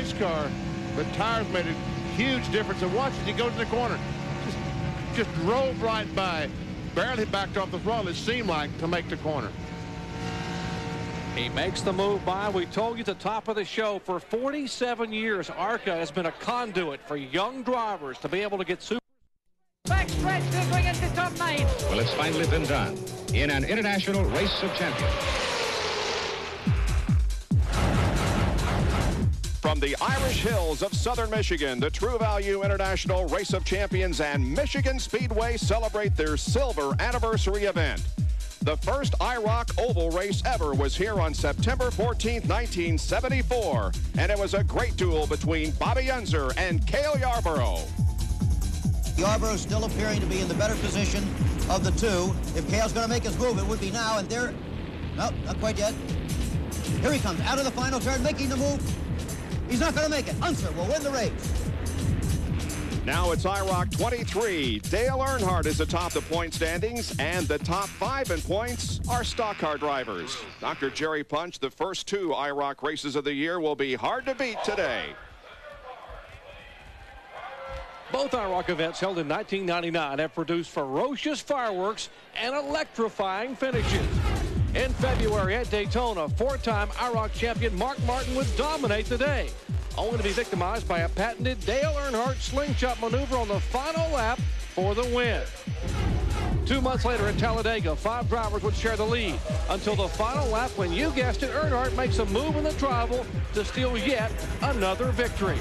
race car, but tires made a huge difference. And watch as he goes in the corner. Just, just drove right by. Barely backed off the throttle, it seemed like, to make the corner. He makes the move by. We told you at the top of the show, for 47 years, ARCA has been a conduit for young drivers to be able to get super. Backstretch, they're going into top nine. Well, it's finally been done in an international race of champions. From the Irish hills of southern Michigan, the True Value International Race of Champions and Michigan Speedway celebrate their silver anniversary event. The first IROC oval race ever was here on September 14, 1974, and it was a great duel between Bobby Unser and Cale Yarborough. Yarborough still appearing to be in the better position of the two. If Cale's going to make his move, it would be now, and there... Nope, not quite yet. Here he comes, out of the final turn, making the move. He's not going to make it. Unser will win the race. Now it's IROC 23. Dale Earnhardt is atop the point standings, and the top five in points are stock car drivers. Dr. Jerry Punch, the first two IROC races of the year will be hard to beat today. Both IROC events held in 1999 have produced ferocious fireworks and electrifying finishes. In February at Daytona, four-time IROC champion Mark Martin would dominate the day only to be victimized by a patented Dale Earnhardt slingshot maneuver on the final lap for the win. Two months later at Talladega, five drivers would share the lead until the final lap when, you guessed it, Earnhardt makes a move in the trioval to steal yet another victory.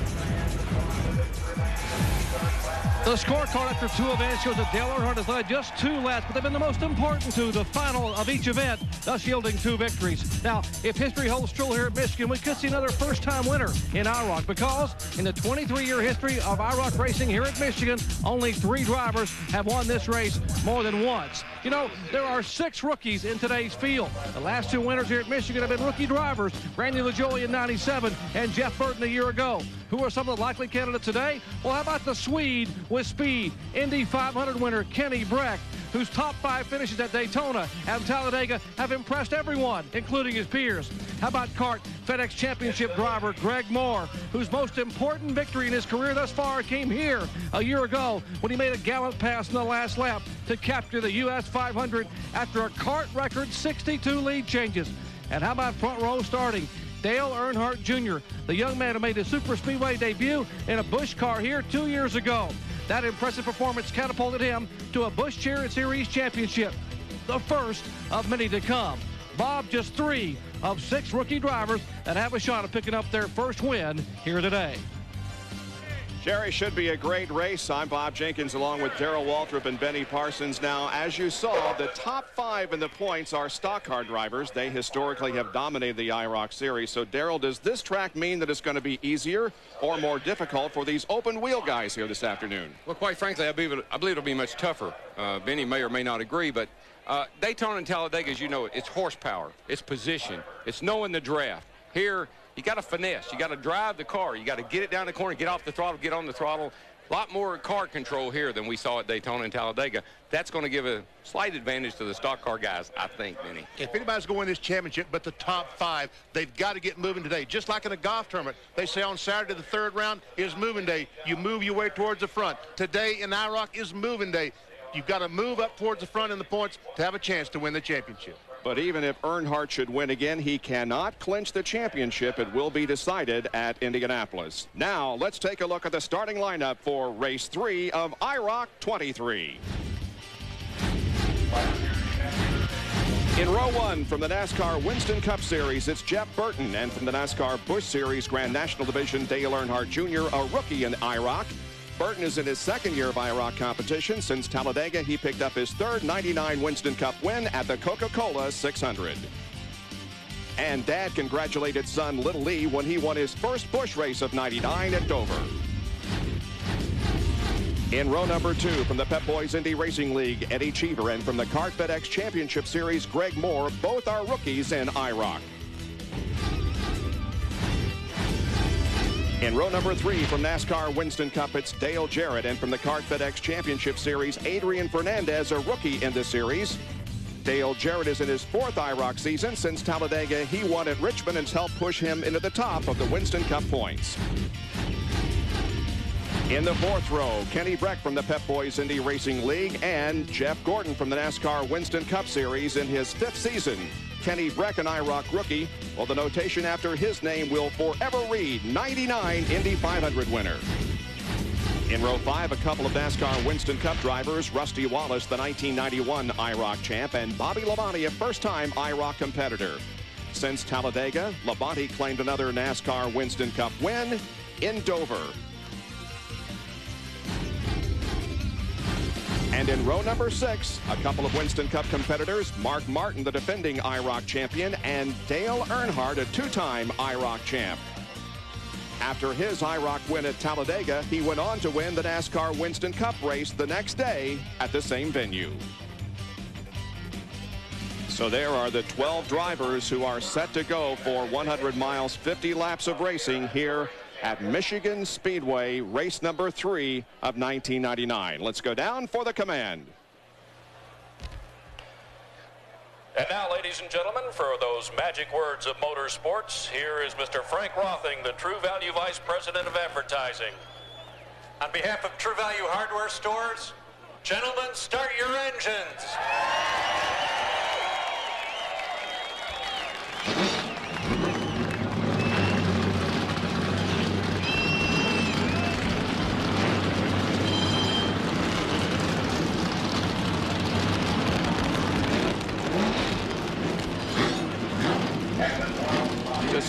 The scorecard after two events shows that Dale Earnhardt has led just two laps, but they've been the most important to the final of each event, thus yielding two victories. Now, if history holds true here at Michigan, we could see another first-time winner in IROC because in the 23-year history of IROC racing here at Michigan, only three drivers have won this race more than once. You know, there are six rookies in today's field. The last two winners here at Michigan have been rookie drivers, Randy LaJoie in 97 and Jeff Burton a year ago. Who are some of the likely candidates today? Well, how about the Swede with speed, Indy 500 winner Kenny Brack, whose top five finishes at Daytona and Talladega have impressed everyone, including his peers. How about CART FedEx Championship driver Greg Moore, whose most important victory in his career thus far came here a year ago when he made a gallant pass in the last lap to capture the U.S. 500 after a CART record 62 lead changes. And how about front row starting? Dale Earnhardt Jr., the young man who made his super speedway debut in a Busch car here two years ago. That impressive performance catapulted him to a Busch Chariot Series championship, the first of many to come. Bob, just three of six rookie drivers that have a shot at picking up their first win here today. Jerry should be a great race. I'm Bob Jenkins along with Darrell Waltrip and Benny Parsons. Now, as you saw, the top five in the points are stock car drivers. They historically have dominated the IROC series. So, Darrell, does this track mean that it's going to be easier or more difficult for these open wheel guys here this afternoon? Well, quite frankly, I believe, it, I believe it'll be much tougher. Uh, Benny may or may not agree, but uh, Daytona and Talladega, as you know, it's horsepower, it's position, it's knowing the draft. Here, you got to finesse. You got to drive the car. You got to get it down the corner, get off the throttle, get on the throttle. A lot more car control here than we saw at Daytona and Talladega. That's going to give a slight advantage to the stock car guys, I think, Benny. If anybody's going to win this championship but the top five, they've got to get moving today. Just like in a golf tournament, they say on Saturday the third round is moving day. You move your way towards the front. Today in IROC is moving day. You've got to move up towards the front in the points to have a chance to win the championship. But even if Earnhardt should win again, he cannot clinch the championship. It will be decided at Indianapolis. Now, let's take a look at the starting lineup for race three of IROC 23. In row one from the NASCAR Winston Cup Series, it's Jeff Burton. And from the NASCAR Busch Series Grand National Division, Dale Earnhardt Jr., a rookie in IROC. Burton is in his second year of IROC competition. Since Talladega, he picked up his third 99 Winston Cup win at the Coca-Cola 600. And Dad congratulated son Little Lee when he won his first Busch race of 99 at Dover. In row number two from the Pep Boys Indy Racing League, Eddie Cheever, and from the CART FedEx Championship Series, Greg Moore, both are rookies in IROC. In row number three from NASCAR Winston Cup, it's Dale Jarrett. And from the CART FedEx Championship Series, Adrian Fernandez, a rookie in the series. Dale Jarrett is in his fourth IROC season. Since Talladega, he won at Richmond and helped push him into the top of the Winston Cup points. In the fourth row, Kenny Brack from the Pep Boys Indy Racing League and Jeff Gordon from the NASCAR Winston Cup Series in his fifth season. Kenny Brack, an IROC rookie. Well, the notation after his name will forever read 99 Indy 500 winner. In row five, a couple of NASCAR Winston Cup drivers, Rusty Wallace, the 1991 IROC champ, and Bobby Labonte, a first-time IROC competitor. Since Talladega, Labonte claimed another NASCAR Winston Cup win in Dover. And in row number six, a couple of Winston Cup competitors, Mark Martin, the defending IROC champion, and Dale Earnhardt, a two-time IROC champ. After his IROC win at Talladega, he went on to win the NASCAR Winston Cup race the next day at the same venue. So there are the 12 drivers who are set to go for 100 miles, 50 laps of racing here at Michigan Speedway, race number three of 1999. Let's go down for the command. And now, ladies and gentlemen, for those magic words of motorsports, here is Mr. Frank Rothing, the True Value Vice President of Advertising. On behalf of True Value Hardware Stores, gentlemen, start your engines.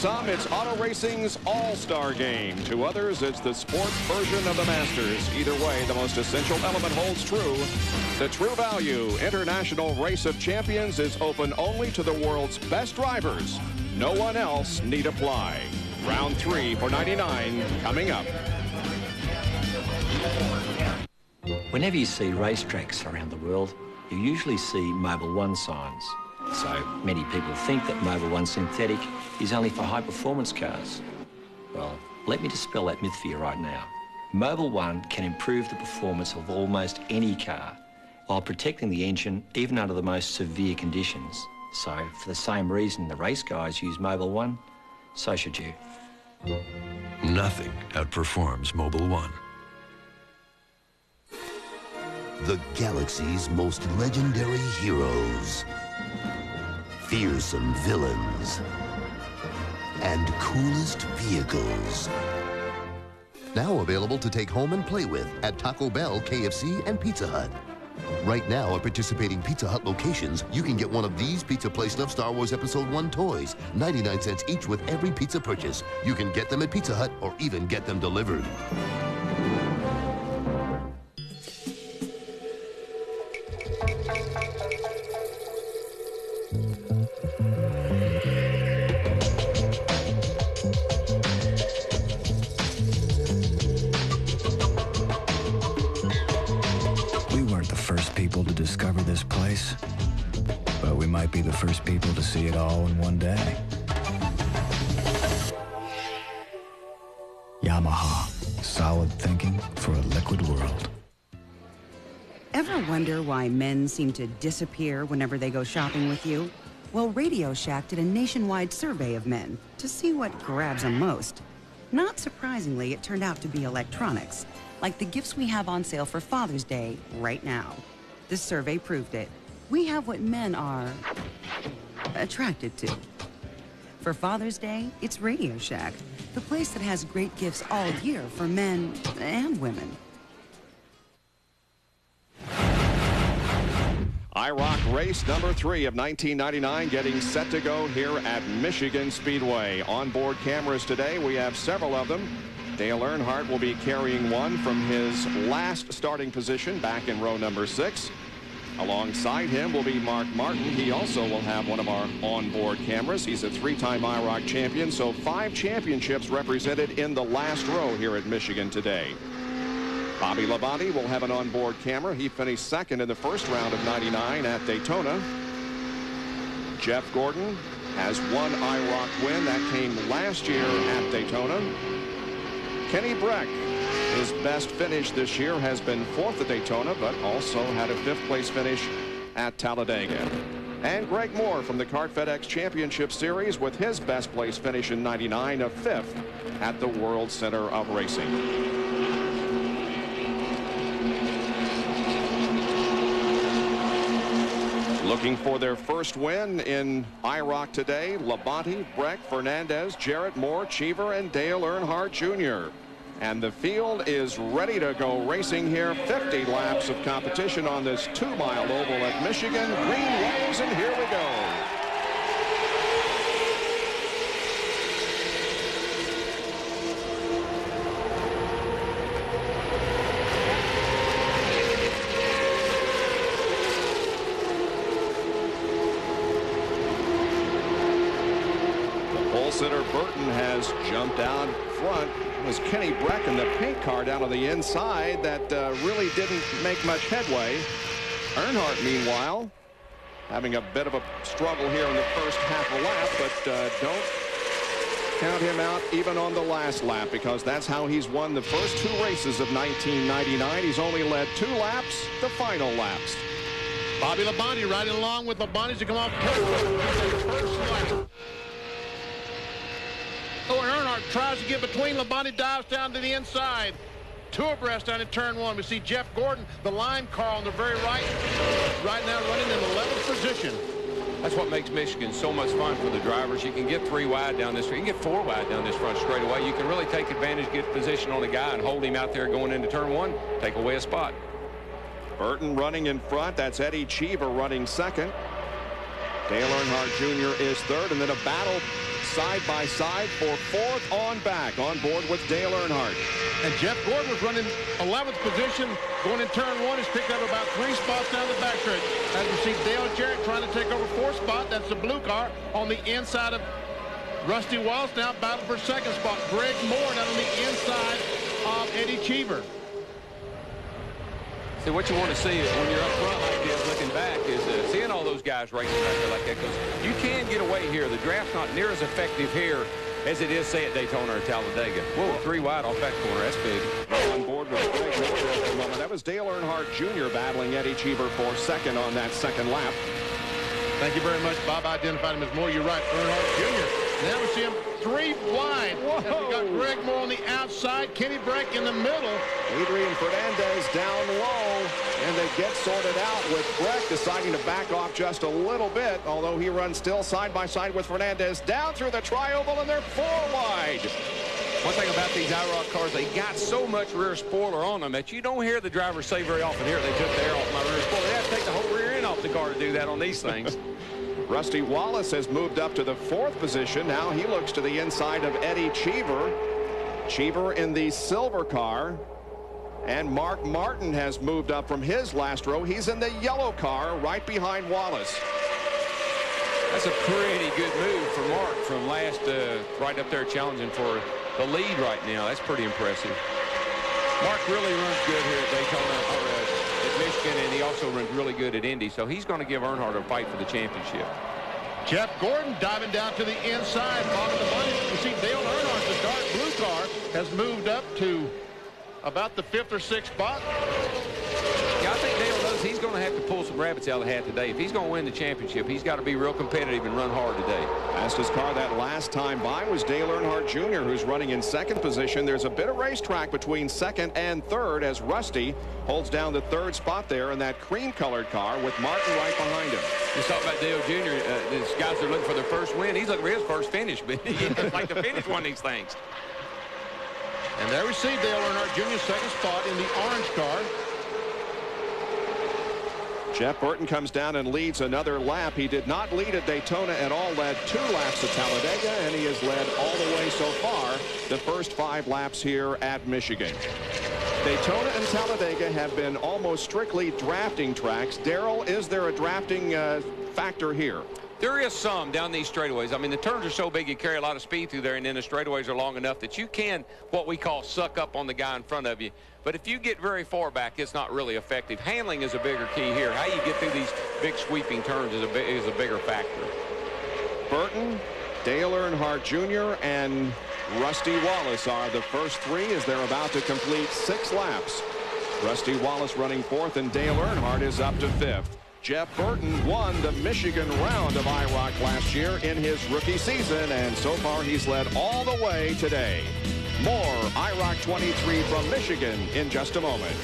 Some, it's auto racing's all-star game. To others, it's the sports version of the Masters. Either way, the most essential element holds true. The True Value International Race of Champions is open only to the world's best drivers. No one else need apply. Round three for 99 coming up. Whenever you see racetracks around the world, you usually see Mobil 1 signs. So many people think that Mobil 1 Synthetic is only for high-performance cars. Well, let me dispel that myth for you right now. Mobil 1 can improve the performance of almost any car while protecting the engine even under the most severe conditions. So, for the same reason the race guys use Mobil 1, so should you. Nothing outperforms Mobil 1. The galaxy's most legendary heroes fearsome villains, and coolest vehicles. Now available to take home and play with at Taco Bell, KFC, and Pizza Hut. Right now at participating Pizza Hut locations, you can get one of these Pizza Place Love Star Wars Episode 1 toys, 99 cents each with every pizza purchase. You can get them at Pizza Hut or even get them delivered. Seem to disappear whenever they go shopping with you? Well, Radio Shack did a nationwide survey of men to see what grabs them most. Not surprisingly, it turned out to be electronics, like the gifts we have on sale for Father's Day right now. This survey proved it. We have what men are attracted to. For Father's Day, it's Radio Shack, the place that has great gifts all year for men and women. IROC race number three of 1999 getting set to go here at Michigan Speedway. Onboard cameras today, we have several of them. Dale Earnhardt will be carrying one from his last starting position back in row number six. Alongside him will be Mark Martin. He also will have one of our onboard cameras. He's a three-time IROC champion, so five championships represented in the last row here at Michigan today. Bobby Labonte will have an onboard camera. He finished second in the first round of 99 at Daytona. Jeff Gordon has one IROC win. That came last year at Daytona. Kenny Brack, his best finish this year has been fourth at Daytona, but also had a fifth place finish at Talladega. And Greg Moore from the CART FedEx Championship Series with his best place finish in 99 of fifth at the World Center of Racing. Looking for their first win in IROC today, Labonte, Brack, Fernandez, Jarrett Moore, Cheever, and Dale Earnhardt Jr. And the field is ready to go racing here. 50 laps of competition on this two-mile oval at Michigan. Green waves, and here we go. Sitter Burton out front. Was Kenny Brack in the pink car down on the inside that uh, really didn't make much headway. Earnhardt, meanwhile, having a bit of a struggle here in the first half a lap, but uh, don't count him out even on the last lap because that's how he's won the first two races of 1999. He's only led two laps, the final laps. Bobby Labonte riding along with Labonte to come off first lap. Oh, Earnhardt tries to get between. Labonte dives down to the inside. Two abreast down in turn one. We see Jeff Gordon, the line car on the very right, right now running in 11th position. That's what makes Michigan so much fun for the drivers. You can get three wide down this, you can get four wide down this front straightaway. You can really take advantage, get position on a guy and hold him out there going into turn one, take away a spot. Burton running in front. That's Eddie Cheever running second. Dale Earnhardt Jr. is third, and then a battle side by side for fourth on back on board with Dale Earnhardt. And Jeff Gordon was running 11th position going in turn one. He's picked up about three spots down the backstretch. As you see Dale Jarrett trying to take over fourth spot. That's the blue car on the inside of Rusty Wallace now battling for second spot. Greg Moore down on the inside of Eddie Cheever. See, what you want to see is when you're up front like this, looking back, is uh, seeing all those guys racing back there like that. Because you can get away here. The draft's not near as effective here as it is, say, at Daytona or Talladega. Whoa, three wide off that corner. That's big. On board with Greg Moore at the moment. That was Dale Earnhardt Jr. battling Eddie Cheever for second on that second lap. Thank you very much. Bob identified him as more. You're right. Earnhardt Jr. Now we see him three wide. Whoa. we got Greg Moore on the outside, Kenny Brack in the middle. Adrian Fernandez down low, and they get sorted out with Brack deciding to back off just a little bit, although he runs still side by side with Fernandez down through the trioval, and they're four wide. One thing about these IROC cars, they got so much rear spoiler on them that you don't hear the driver say very often, here, they took the air off my rear spoiler. They have to take the whole rear end off the car to do that on these things. Rusty Wallace has moved up to the fourth position. Now he looks to the inside of Eddie Cheever. Cheever in the silver car. And Mark Martin has moved up from his last row. He's in the yellow car right behind Wallace. That's a pretty good move for Mark from last, uh, right up there challenging for the lead right now. That's pretty impressive. Mark really runs good here at Daytona. Michigan, and he also runs really good at Indy, so he's going to give Earnhardt a fight for the championship. Jeff Gordon diving down to the inside, following the money. You see Dale Earnhardt, the dark blue car, has moved up to about the fifth or sixth spot. Yeah, I think Dale knows he's going to have to pull some rabbits out of the hat today. If he's going to win the championship, he's got to be real competitive and run hard today. Fastest car that last time by was Dale Earnhardt Jr., who's running in second position. There's a bit of racetrack between second and third as Rusty holds down the third spot there in that cream-colored car with Martin right behind him. Just talk about Dale Jr. Uh, these guys are looking for their first win. He's looking for his first finish, but he'd like to finish one of these things. And there we see Dale Earnhardt Jr. second spot in the orange car. Jeff Burton comes down and leads another lap. He did not lead at Daytona at all, led two laps at Talladega, and he has led all the way so far the first five laps here at Michigan. Daytona and Talladega have been almost strictly drafting tracks. Darrell, is there a drafting uh, factor here? There is some down these straightaways. I mean, the turns are so big you carry a lot of speed through there, and then the straightaways are long enough that you can, what we call, suck up on the guy in front of you. But if you get very far back, it's not really effective. Handling is a bigger key here. How you get through these big sweeping turns is a, is a bigger factor. Burton, Dale Earnhardt Jr., and Rusty Wallace are the first three as they're about to complete six laps. Rusty Wallace running fourth, and Dale Earnhardt is up to fifth. Jeff Burton won the Michigan round of IROC last year in his rookie season, and so far he's led all the way today. More IROC 23 from Michigan in just a moment.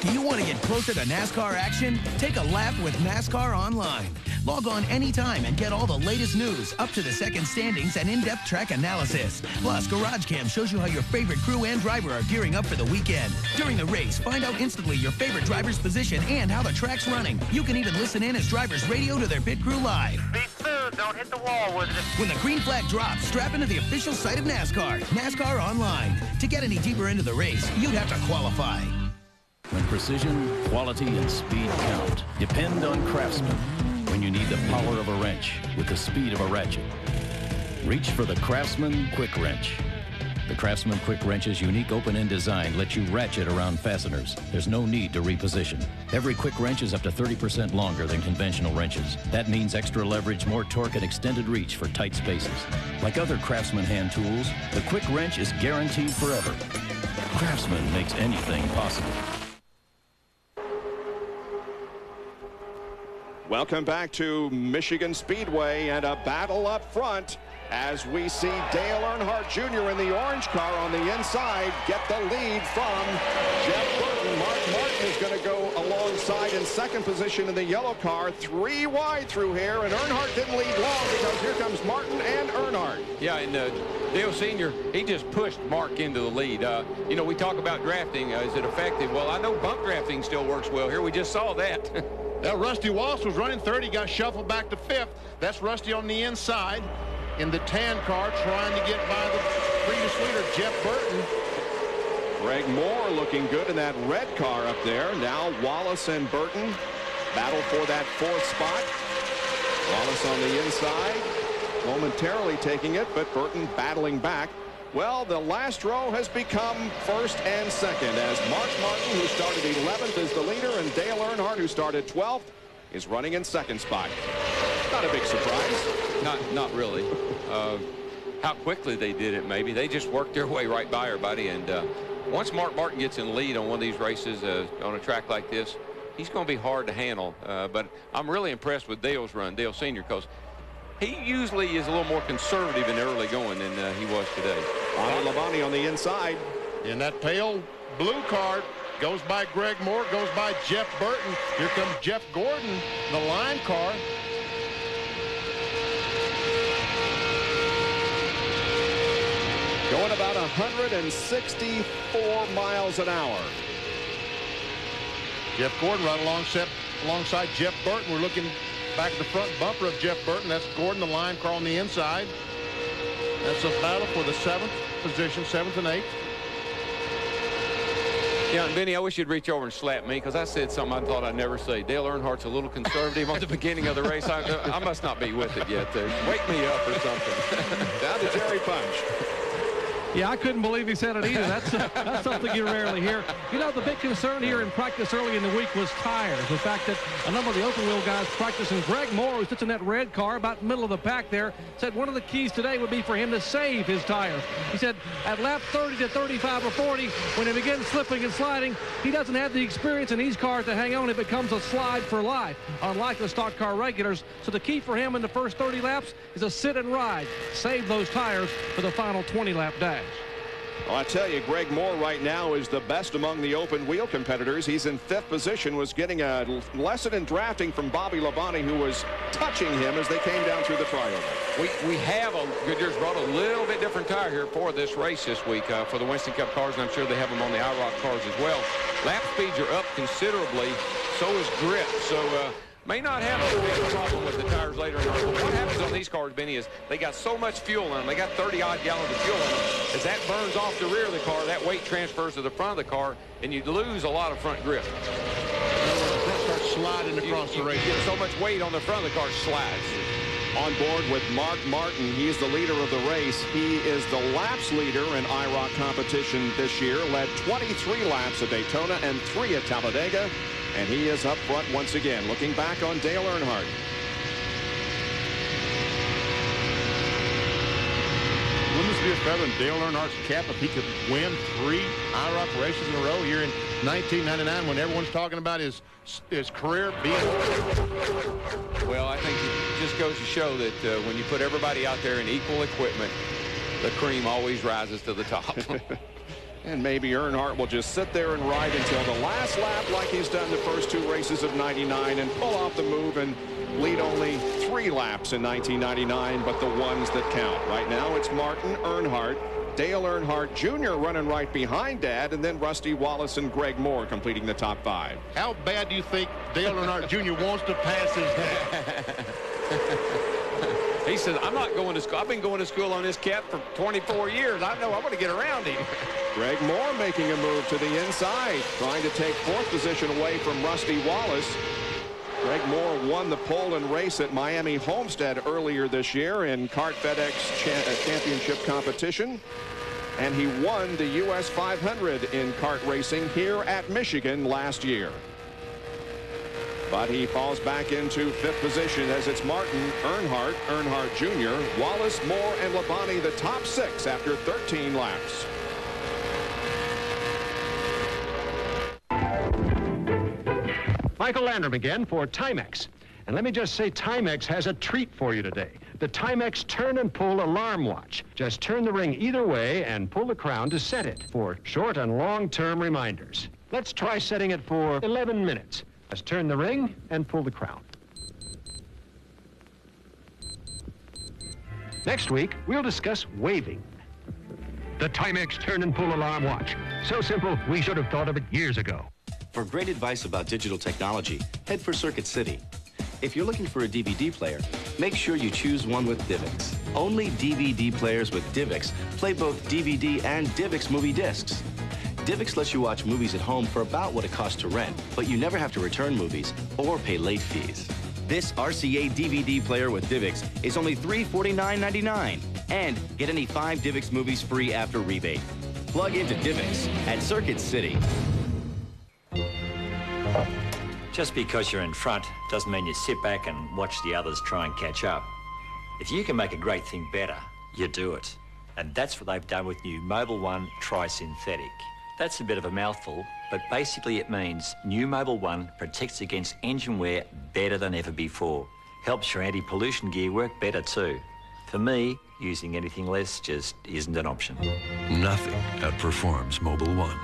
Do you want to get closer to NASCAR action? Take a lap with NASCAR Online. Log on anytime and get all the latest news, up to the second standings, and in-depth track analysis. Plus, Garage Cam shows you how your favorite crew and driver are gearing up for the weekend. During the race, find out instantly your favorite driver's position and how the track's running. You can even listen in as drivers radio to their pit crew live. Be smooth, don't hit the wall with it. When the green flag drops, strap into the official site of NASCAR, NASCAR Online. To get any deeper into the race, you'd have to qualify. When precision, quality, and speed count, depend on Craftsman. When you need the power of a wrench with the speed of a ratchet, reach for the Craftsman Quick Wrench. The Craftsman Quick Wrench's unique open-end design lets you ratchet around fasteners. There's no need to reposition. Every quick wrench is up to 30% longer than conventional wrenches. That means extra leverage, more torque, and extended reach for tight spaces. Like other Craftsman hand tools, the Quick Wrench is guaranteed forever. Craftsman makes anything possible. Welcome back to Michigan Speedway and a battle up front as we see Dale Earnhardt Jr. in the orange car on the inside get the lead from Jeff Burton. Mark Martin is going to go alongside in second position in the yellow car, three wide through here, and Earnhardt didn't lead long because here comes Martin and Earnhardt. Yeah, and uh, Dale Sr., he just pushed Mark into the lead. Uh, you know, we talk about drafting. Uh, is it effective? Well, I know bump drafting still works well here. We just saw that. Now, Rusty Wallace was running third. He got shuffled back to fifth. That's Rusty on the inside in the tan car trying to get by the previous leader, Jeff Burton. Greg Moore looking good in that red car up there. Now Wallace and Burton battle for that fourth spot. Wallace on the inside, momentarily taking it, but Burton battling back. Well, the last row has become first and second as Mark Martin, who started 11th, is the leader, and Dale Earnhardt, who started 12th, is running in second spot. Not a big surprise. Not, not really. Uh, how quickly they did it, maybe. They just worked their way right by everybody, and uh, once Mark Martin gets in lead on one of these races uh, on a track like this, he's going to be hard to handle. Uh, but I'm really impressed with Dale's run, Dale Sr., because he usually is a little more conservative in early going than uh, he was today. Bobby Labonte on the inside. In that pale blue card goes by Greg Moore, goes by Jeff Burton. Here comes Jeff Gordon, the line car. Going about 164 miles an hour. Jeff Gordon right alongside, alongside Jeff Burton. We're looking back at the front bumper of Jeff Burton. That's Gordon, the line car on the inside. That's a battle for the seventh position, seventh and eighth. Yeah, and Benny, I wish you'd reach over and slap me because I said something I thought I'd never say. Dale Earnhardt's a little conservative on the beginning of the race. I, I must not be with it yet. Uh, wake me up or something. Down to Jerry Punch. Yeah, I couldn't believe he said it either. That's, that's something you rarely hear. You know, the big concern here in practice early in the week was tires. The fact that a number of the open wheel guys practicing, Greg Moore, who sits in that red car about middle of the pack there, said one of the keys today would be for him to save his tires. He said at lap 30 to 35 or 40, when he begins slipping and sliding, he doesn't have the experience in these cars to hang on. It becomes a slide for life, unlike the stock car regulars. So the key for him in the first 30 laps is a sit and ride. Save those tires for the final 20 lap dash. Well, I tell you, Greg Moore right now is the best among the open wheel competitors. He's in fifth position, was getting a lesson in drafting from Bobby Labonte, who was touching him as they came down through the trioval. We, we have a Goodyear's brought a little bit different tire here for this race this week uh, for the Winston Cup cars, and I'm sure they have them on the IROC cars as well. Lap speeds are up considerably, so is grip. So uh, may not have a big problem with the tires later in the race. But what happens on these cars, Benny, is they got so much fuel in them. They got 30-odd gallons of fuel in them. As that burns off the rear of the car, that weight transfers to the front of the car, and you lose a lot of front grip. The front starts sliding across you, the race. You get so much weight on the front of the car, slides. On board with Mark Martin. He's the leader of the race. He is the laps leader in IROC competition this year. Led 23 laps at Daytona and three at Talladega. And he is up front once again, looking back on Dale Earnhardt. Wouldn't this be a feather in Dale Earnhardt's cap if he could win three IROC races in a row here in 1999 when everyone's talking about his his career being. Well, I think it just goes to show that uh, when you put everybody out there in equal equipment, the cream always rises to the top. and maybe Earnhardt will just sit there and ride until the last lap like he's done the first two races of 99 and pull off the move and lead only three laps in 1999, but the ones that count. Right now, it's Martin Earnhardt, Dale Earnhardt Jr. running right behind Dad, and then Rusty Wallace and Greg Moore completing the top five. How bad do you think Dale Earnhardt Jr. wants to pass his dad? he says, I'm not going to school. I've been going to school on this cat for 24 years. I know I want to get around him. Greg Moore making a move to the inside, trying to take fourth position away from Rusty Wallace. Greg Moore won the Poland race at Miami Homestead earlier this year in CART FedEx cha uh, Championship competition. And he won the U.S. 500 in CART racing here at Michigan last year. But he falls back into fifth position as it's Martin, Earnhardt, Earnhardt Jr., Wallace, Moore, and Labonte the top six after 13 laps. Michael Landrum again for Timex. And let me just say Timex has a treat for you today. The Timex turn and pull alarm watch. Just turn the ring either way and pull the crown to set it for short and long-term reminders. Let's try setting it for 11 minutes. Just turn the ring and pull the crown. Next week, we'll discuss waving. The Timex turn and pull alarm watch. So simple, we should have thought of it years ago. For great advice about digital technology, head for Circuit City. If you're looking for a DVD player, make sure you choose one with DivX. Only DVD players with DivX play both DVD and DivX movie discs. DivX lets you watch movies at home for about what it costs to rent, but you never have to return movies or pay late fees. This RCA DVD player with DivX is only $349.99. And get any five DivX movies free after rebate. Plug into DivX at Circuit City. Just because you're in front doesn't mean you sit back and watch the others try and catch up. If you can make a great thing better, you do it. And that's what they've done with new Mobil One Tri-Synthetic. That's a bit of a mouthful, but basically it means new Mobil One protects against engine wear better than ever before. Helps your anti-pollution gear work better too. For me, using anything less just isn't an option. Nothing outperforms Mobil One.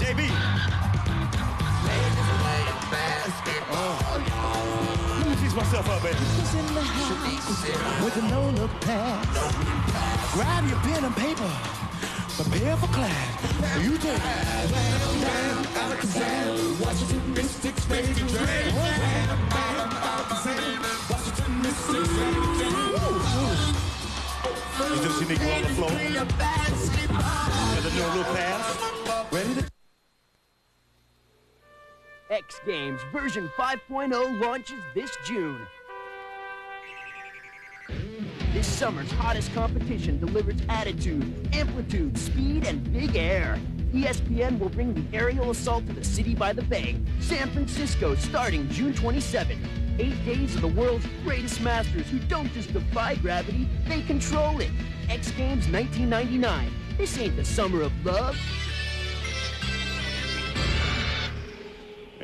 JB. Let me fix myself up, baby. in the house with a no-look pass. Grab your pen and paper. Prepare for class. You take Alexander, Washington Mystics, baby, dread. Washington Mystics, You just need to go on the floor. With a no-look pass. Ready to... X Games version 5.0 launches this June. This summer's hottest competition delivers attitude, amplitude, speed, and big air. ESPN will bring the aerial assault to the city by the bay, San Francisco, starting June 27. Eight days of the world's greatest masters who don't just defy gravity, they control it. X Games 1999. This ain't the summer of love.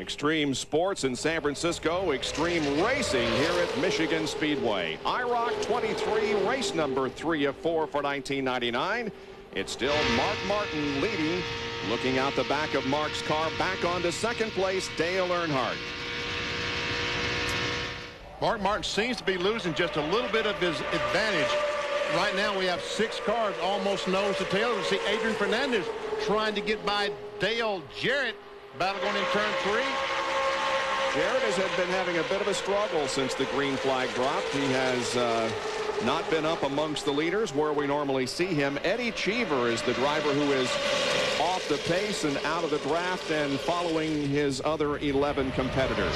Extreme sports in San Francisco, extreme racing here at Michigan Speedway. IROC 23, race number three of four for 1999. It's still Mark Martin leading. Looking out the back of Mark's car, back onto second place, Dale Earnhardt. Mark Martin seems to be losing just a little bit of his advantage. Right now we have six cars almost nose to tail. We see Adrian Fernandez trying to get by Dale Jarrett Battle going in turn three. Jarrett has been having a bit of a struggle since the green flag dropped. He has uh, not been up amongst the leaders where we normally see him. Eddie Cheever is the driver who is off the pace and out of the draft and following his other 11 competitors.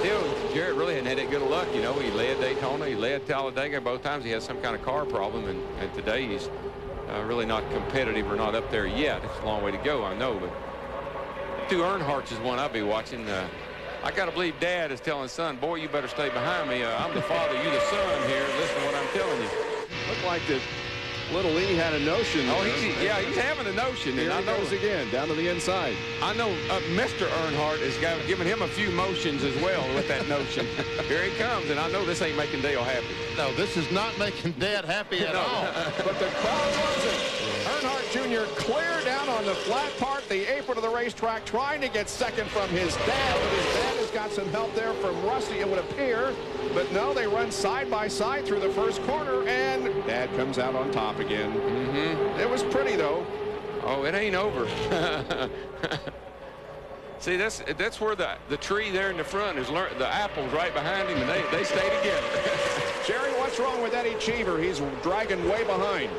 Still, Jarrett really hadn't had that good of luck. You know, he led Daytona, he led Talladega. Both times he had some kind of car problem, and, and today he's uh, really not competitive or not up there yet. It's a long way to go, I know, but Stu Earnhardt's is one I'll be watching. Uh, I got to believe Dad is telling son, boy, you better stay behind me. Uh, I'm the father, you the son here. Listen to what I'm telling you. like that Little Lee had a notion. Oh, he's, yeah, he's having a notion. Here and I he know goes again, down to the inside. I know uh, Mr. Earnhardt is got- giving him a few motions as well with that notion. Here he comes, and I know this ain't making Dale happy. No, this is not making Dad happy at all. but the crowd loves it. Earnhardt Jr. clear down on the flat part, the apron of the racetrack, trying to get second from his dad, but his dad has got some help there from Rusty, it would appear. But no, they run side by side through the first corner, and Dad comes out on top again. Mm-hmm. It was pretty, though. Oh, it ain't over. See, that's that's where the the tree there in the front is learn the apples right behind him, and they they stay together. Jerry, what's wrong with Eddie Cheever? He's dragging way behind.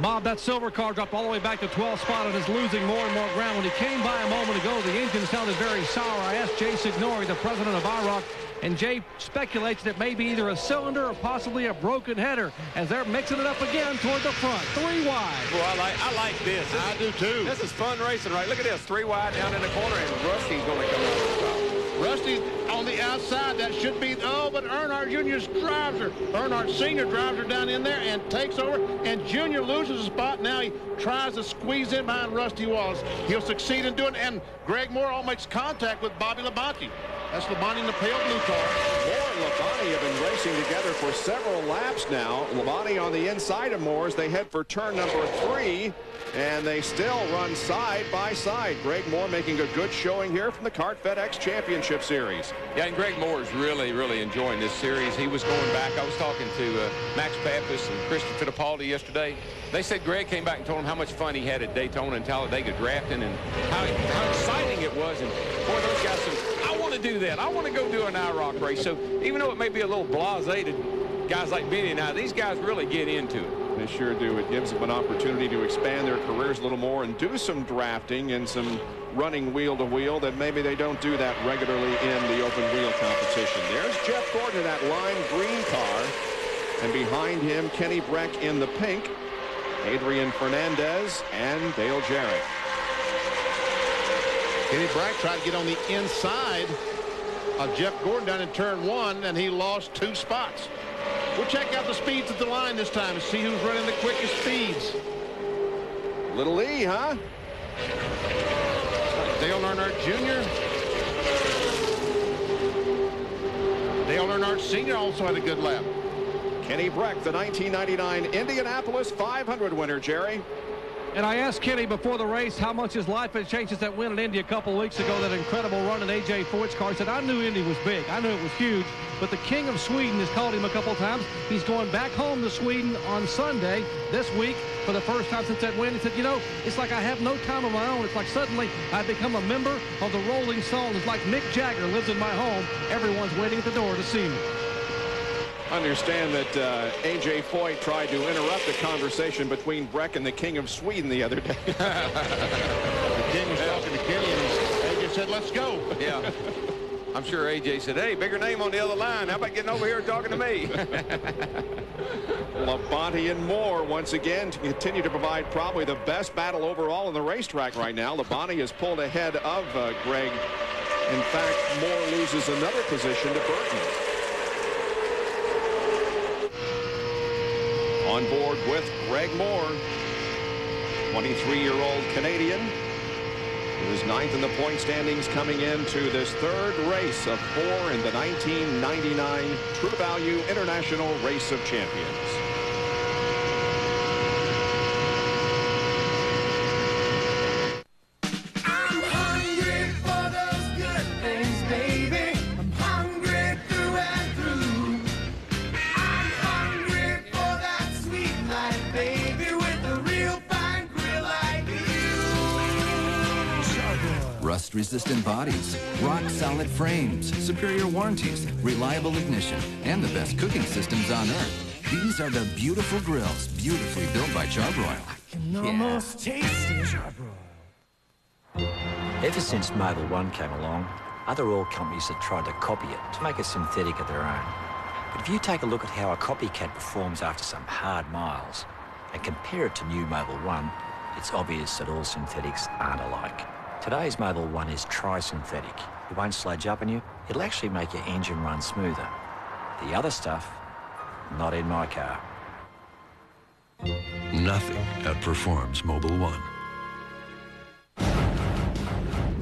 Bob, that silver car dropped all the way back to 12th spot and is losing more and more ground. When he came by a moment ago, the engine sounded very sour. I asked Jay Signore, the president of IROC, and Jay speculates that it may be either a cylinder or possibly a broken header as they're mixing it up again toward the front. Three wide. Well, I like I like this. this I do too. This is fun racing, right? Look at this, three wide down in the corner, and Rusty's going to come out on top. Rusty's on the outside. That should be, oh, but Earnhardt Jr. drives her. Earnhardt Sr. drives her down in there and takes over, and Jr. loses a spot. Now he tries to squeeze in behind Rusty Wallace. He'll succeed in doing it, and Greg Moore all makes contact with Bobby Labonte. That's Labonte in the pale blue car. Moore and Labonte have been racing together for several laps now. Labonte on the inside of Moore's. They head for turn number three, and they still run side by side. Greg Moore making a good showing here from the CART FedEx Championship Series. Yeah, and Greg Moore is really, really enjoying this series. He was going back. I was talking to uh, Max Papis and Christian Fittipaldi yesterday. They said Greg came back and told him how much fun he had at Daytona and Talladega drafting and how, how exciting it was. And boy, those guys said, I want to do that. I want to go do an IROC race. So even though it may be a little blasé to guys like Benny and I, these guys really get into it. They sure do. It gives them an opportunity to expand their careers a little more and do some drafting and some running wheel to wheel that maybe they don't do that regularly in the open wheel competition. There's Jeff Gordon in that lime green car. And behind him, Kenny Brack in the pink, Adrian Fernandez, and Dale Jarrett. Kenny Brack tried to get on the inside of Jeff Gordon down in turn one, and he lost two spots. We'll check out the speeds at the line this time and see who's running the quickest speeds. Little E, huh? Dale Earnhardt Jr. Dale Earnhardt Sr. also had a good lap. Kenny Brack, the 1999 Indianapolis 500 winner, Jerry. And I asked Kenny before the race how much his life had changed since that win in Indy a couple weeks ago, that incredible run in A.J. Foyt's car. He said, I knew Indy was big. I knew it was huge. But the King of Sweden has called him a couple times. He's going back home to Sweden on Sunday this week for the first time since that win. He said, you know, it's like I have no time of my own. It's like suddenly I've become a member of the Rolling Stones. It's like Mick Jagger lives in my home. Everyone's waiting at the door to see me. Understand that uh, A.J. Foyt tried to interrupt the conversation between Brack and the King of Sweden the other day. the King was talking to Kenny, and AJ said, let's go. Yeah. I'm sure AJ said, hey, bigger name on the other line. How about getting over here and talking to me? Labonte and Moore once again to continue to provide probably the best battle overall in the racetrack right now. Labonte has pulled ahead of uh, Greg. In fact, Moore loses another position to Burton. On board with Greg Moore, 23-year-old Canadian, who is ninth in the point standings coming into this third race of four in the 1999 True Value International Race of Champions. Rust-resistant bodies, rock-solid frames, superior warranties, reliable ignition, and the best cooking systems on Earth. These are the beautiful grills, beautifully built by Char-Broil. Almost taste it. Ever since Mobil 1 came along, other oil companies have tried to copy it to make a synthetic of their own. But if you take a look at how a copycat performs after some hard miles and compare it to new Mobil 1, it's obvious that all synthetics aren't alike. Today's Mobil 1 is tri-synthetic. It won't sludge up on you, it'll actually make your engine run smoother. The other stuff, not in my car. Nothing outperforms Mobil 1.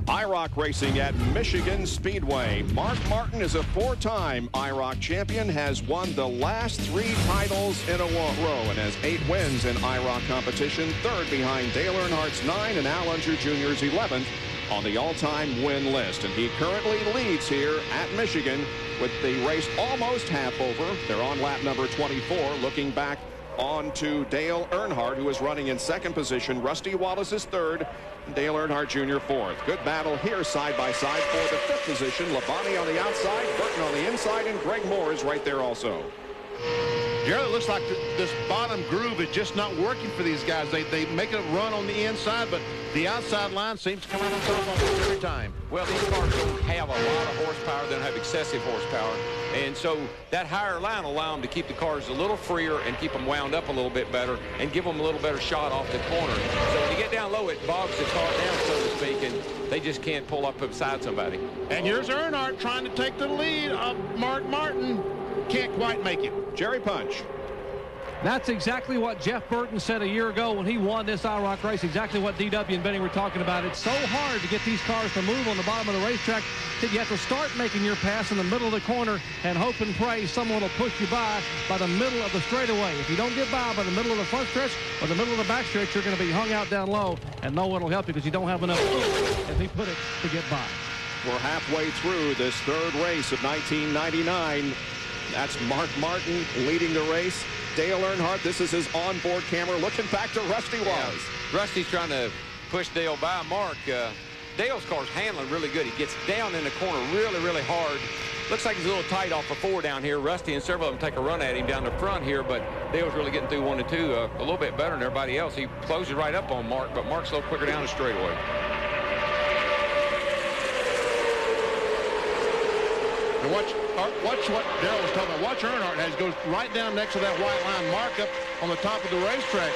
IROC racing at Michigan Speedway. Mark Martin is a four-time IROC champion, has won the last three titles in a row, and has eight wins in IROC competition, third behind Dale Earnhardt's nine and Al Unser Jr.'s 11th on the all-time win list. And he currently leads here at Michigan with the race almost half over. They're on lap number 24, looking back on to Dale Earnhardt, who is running in second position. Rusty Wallace is third. Dale Earnhardt Jr. fourth. Good battle here side by side for the fifth position. Labonte on the outside, Burton on the inside, and Greg Moore is right there also. Gerald, it looks like this bottom groove is just not working for these guys. They, they make a run on the inside, but the outside line seems to come out on top almost every time. Well, these cars don't have a lot of horsepower. They don't have excessive horsepower. And so that higher line will allow them to keep the cars a little freer and keep them wound up a little bit better and give them a little better shot off the corner. So when you get down low, it bogs the car down, so to speak, and they just can't pull up beside somebody. And here's Earnhardt trying to take the lead of Mark Martin. Can't quite make it. Jerry Punch. That's exactly what Jeff Burton said a year ago when he won this IROC race. Exactly what DW and Benny were talking about. It's so hard to get these cars to move on the bottom of the racetrack that you have to start making your pass in the middle of the corner and hope and pray someone will push you by by the middle of the straightaway. If you don't get by by the middle of the front stretch or the middle of the back stretch, you're going to be hung out down low, and no one will help you because you don't have enough, as he put it, to get by. We're halfway through this third race of 1999. That's Mark Martin leading the race. Dale Earnhardt, this is his onboard camera looking back to Rusty Wallace. Yeah. Rusty's trying to push Dale by. Mark, uh, Dale's car's handling really good. He gets down in the corner really, really hard. Looks like he's a little tight off the four down here. Rusty and several of them take a run at him down the front here, but Dale's really getting through one and two uh, a little bit better than everybody else. He closes right up on Mark, but Mark's a little quicker down the straightaway. And watch, uh, watch what Darrell was talking about. Watch Earnhardt as he goes right down next to that white line markup on the top of the racetrack.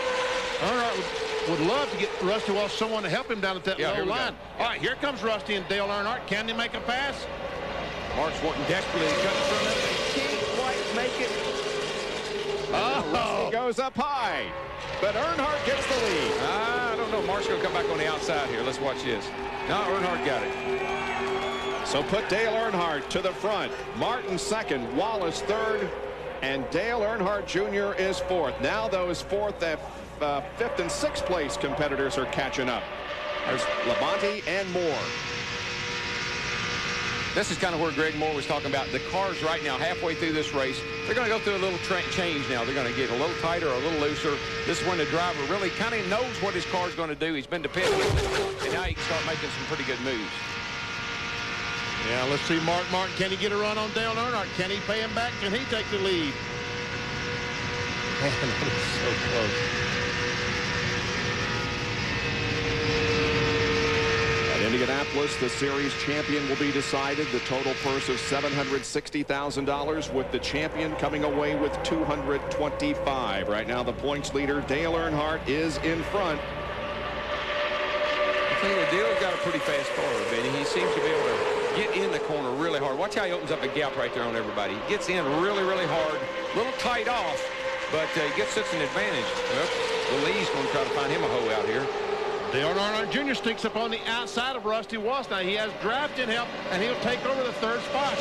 Earnhardt would, would love to get Rusty Wallace someone to help him down at that yeah, low line. All right, here comes Rusty and Dale Earnhardt. Can they make a pass? Mark's wanting desperately to cut in front of him. Can't quite make it. Oh, Rusty goes up high. But Earnhardt gets the lead. Ah, I don't know. Mark's going to come back on the outside here. Let's watch this. Now Earnhardt got it. So put Dale Earnhardt to the front. Martin second, Wallace third, and Dale Earnhardt Jr. is fourth. Now those fourth, uh, fifth, and sixth place competitors are catching up. There's Labonte and Moore. This is kind of where Greg Moore was talking about. The cars right now, halfway through this race, they're going to go through a little change now. They're going to get a little tighter, a little looser. This is when the driver really kind of knows what his car's going to do. He's been dependent and now he can start making some pretty good moves. Yeah, let's see Mark Martin. Can he get a run on Dale Earnhardt? Can he pay him back? Can he take the lead? Man, that is so close. At Indianapolis, the series champion will be decided. The total purse of $760,000 with the champion coming away with 225. Right now, the points leader, Dale Earnhardt, is in front. I think Dale's got a pretty fast car, Benny. He seems to be able to get in the corner really hard. Watch how he opens up a gap right there on everybody. He gets in really, really hard. A little tight off, but uh, he gets such an advantage. Well, the Lee's going to try to find him a hole out here. Dale Earnhardt Jr. sneaks up on the outside of Rusty Wallace. Now he has drafted in help, and he'll take over the third spot.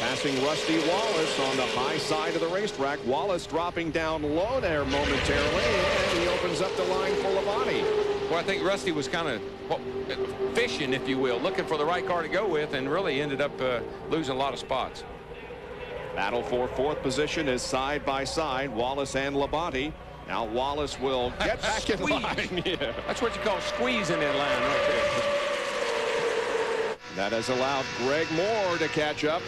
Passing Rusty Wallace on the high side of the racetrack. Wallace dropping down low there momentarily, and he opens up the line for Labonte. Well, I think Rusty was kind of well, fishing, if you will, looking for the right car to go with, and really ended up uh, losing a lot of spots. Battle for fourth position is side by side, Wallace and Labonte. Now Wallace will get back in line. Yeah. That's what you call squeezing in line right there. That has allowed Greg Moore to catch up.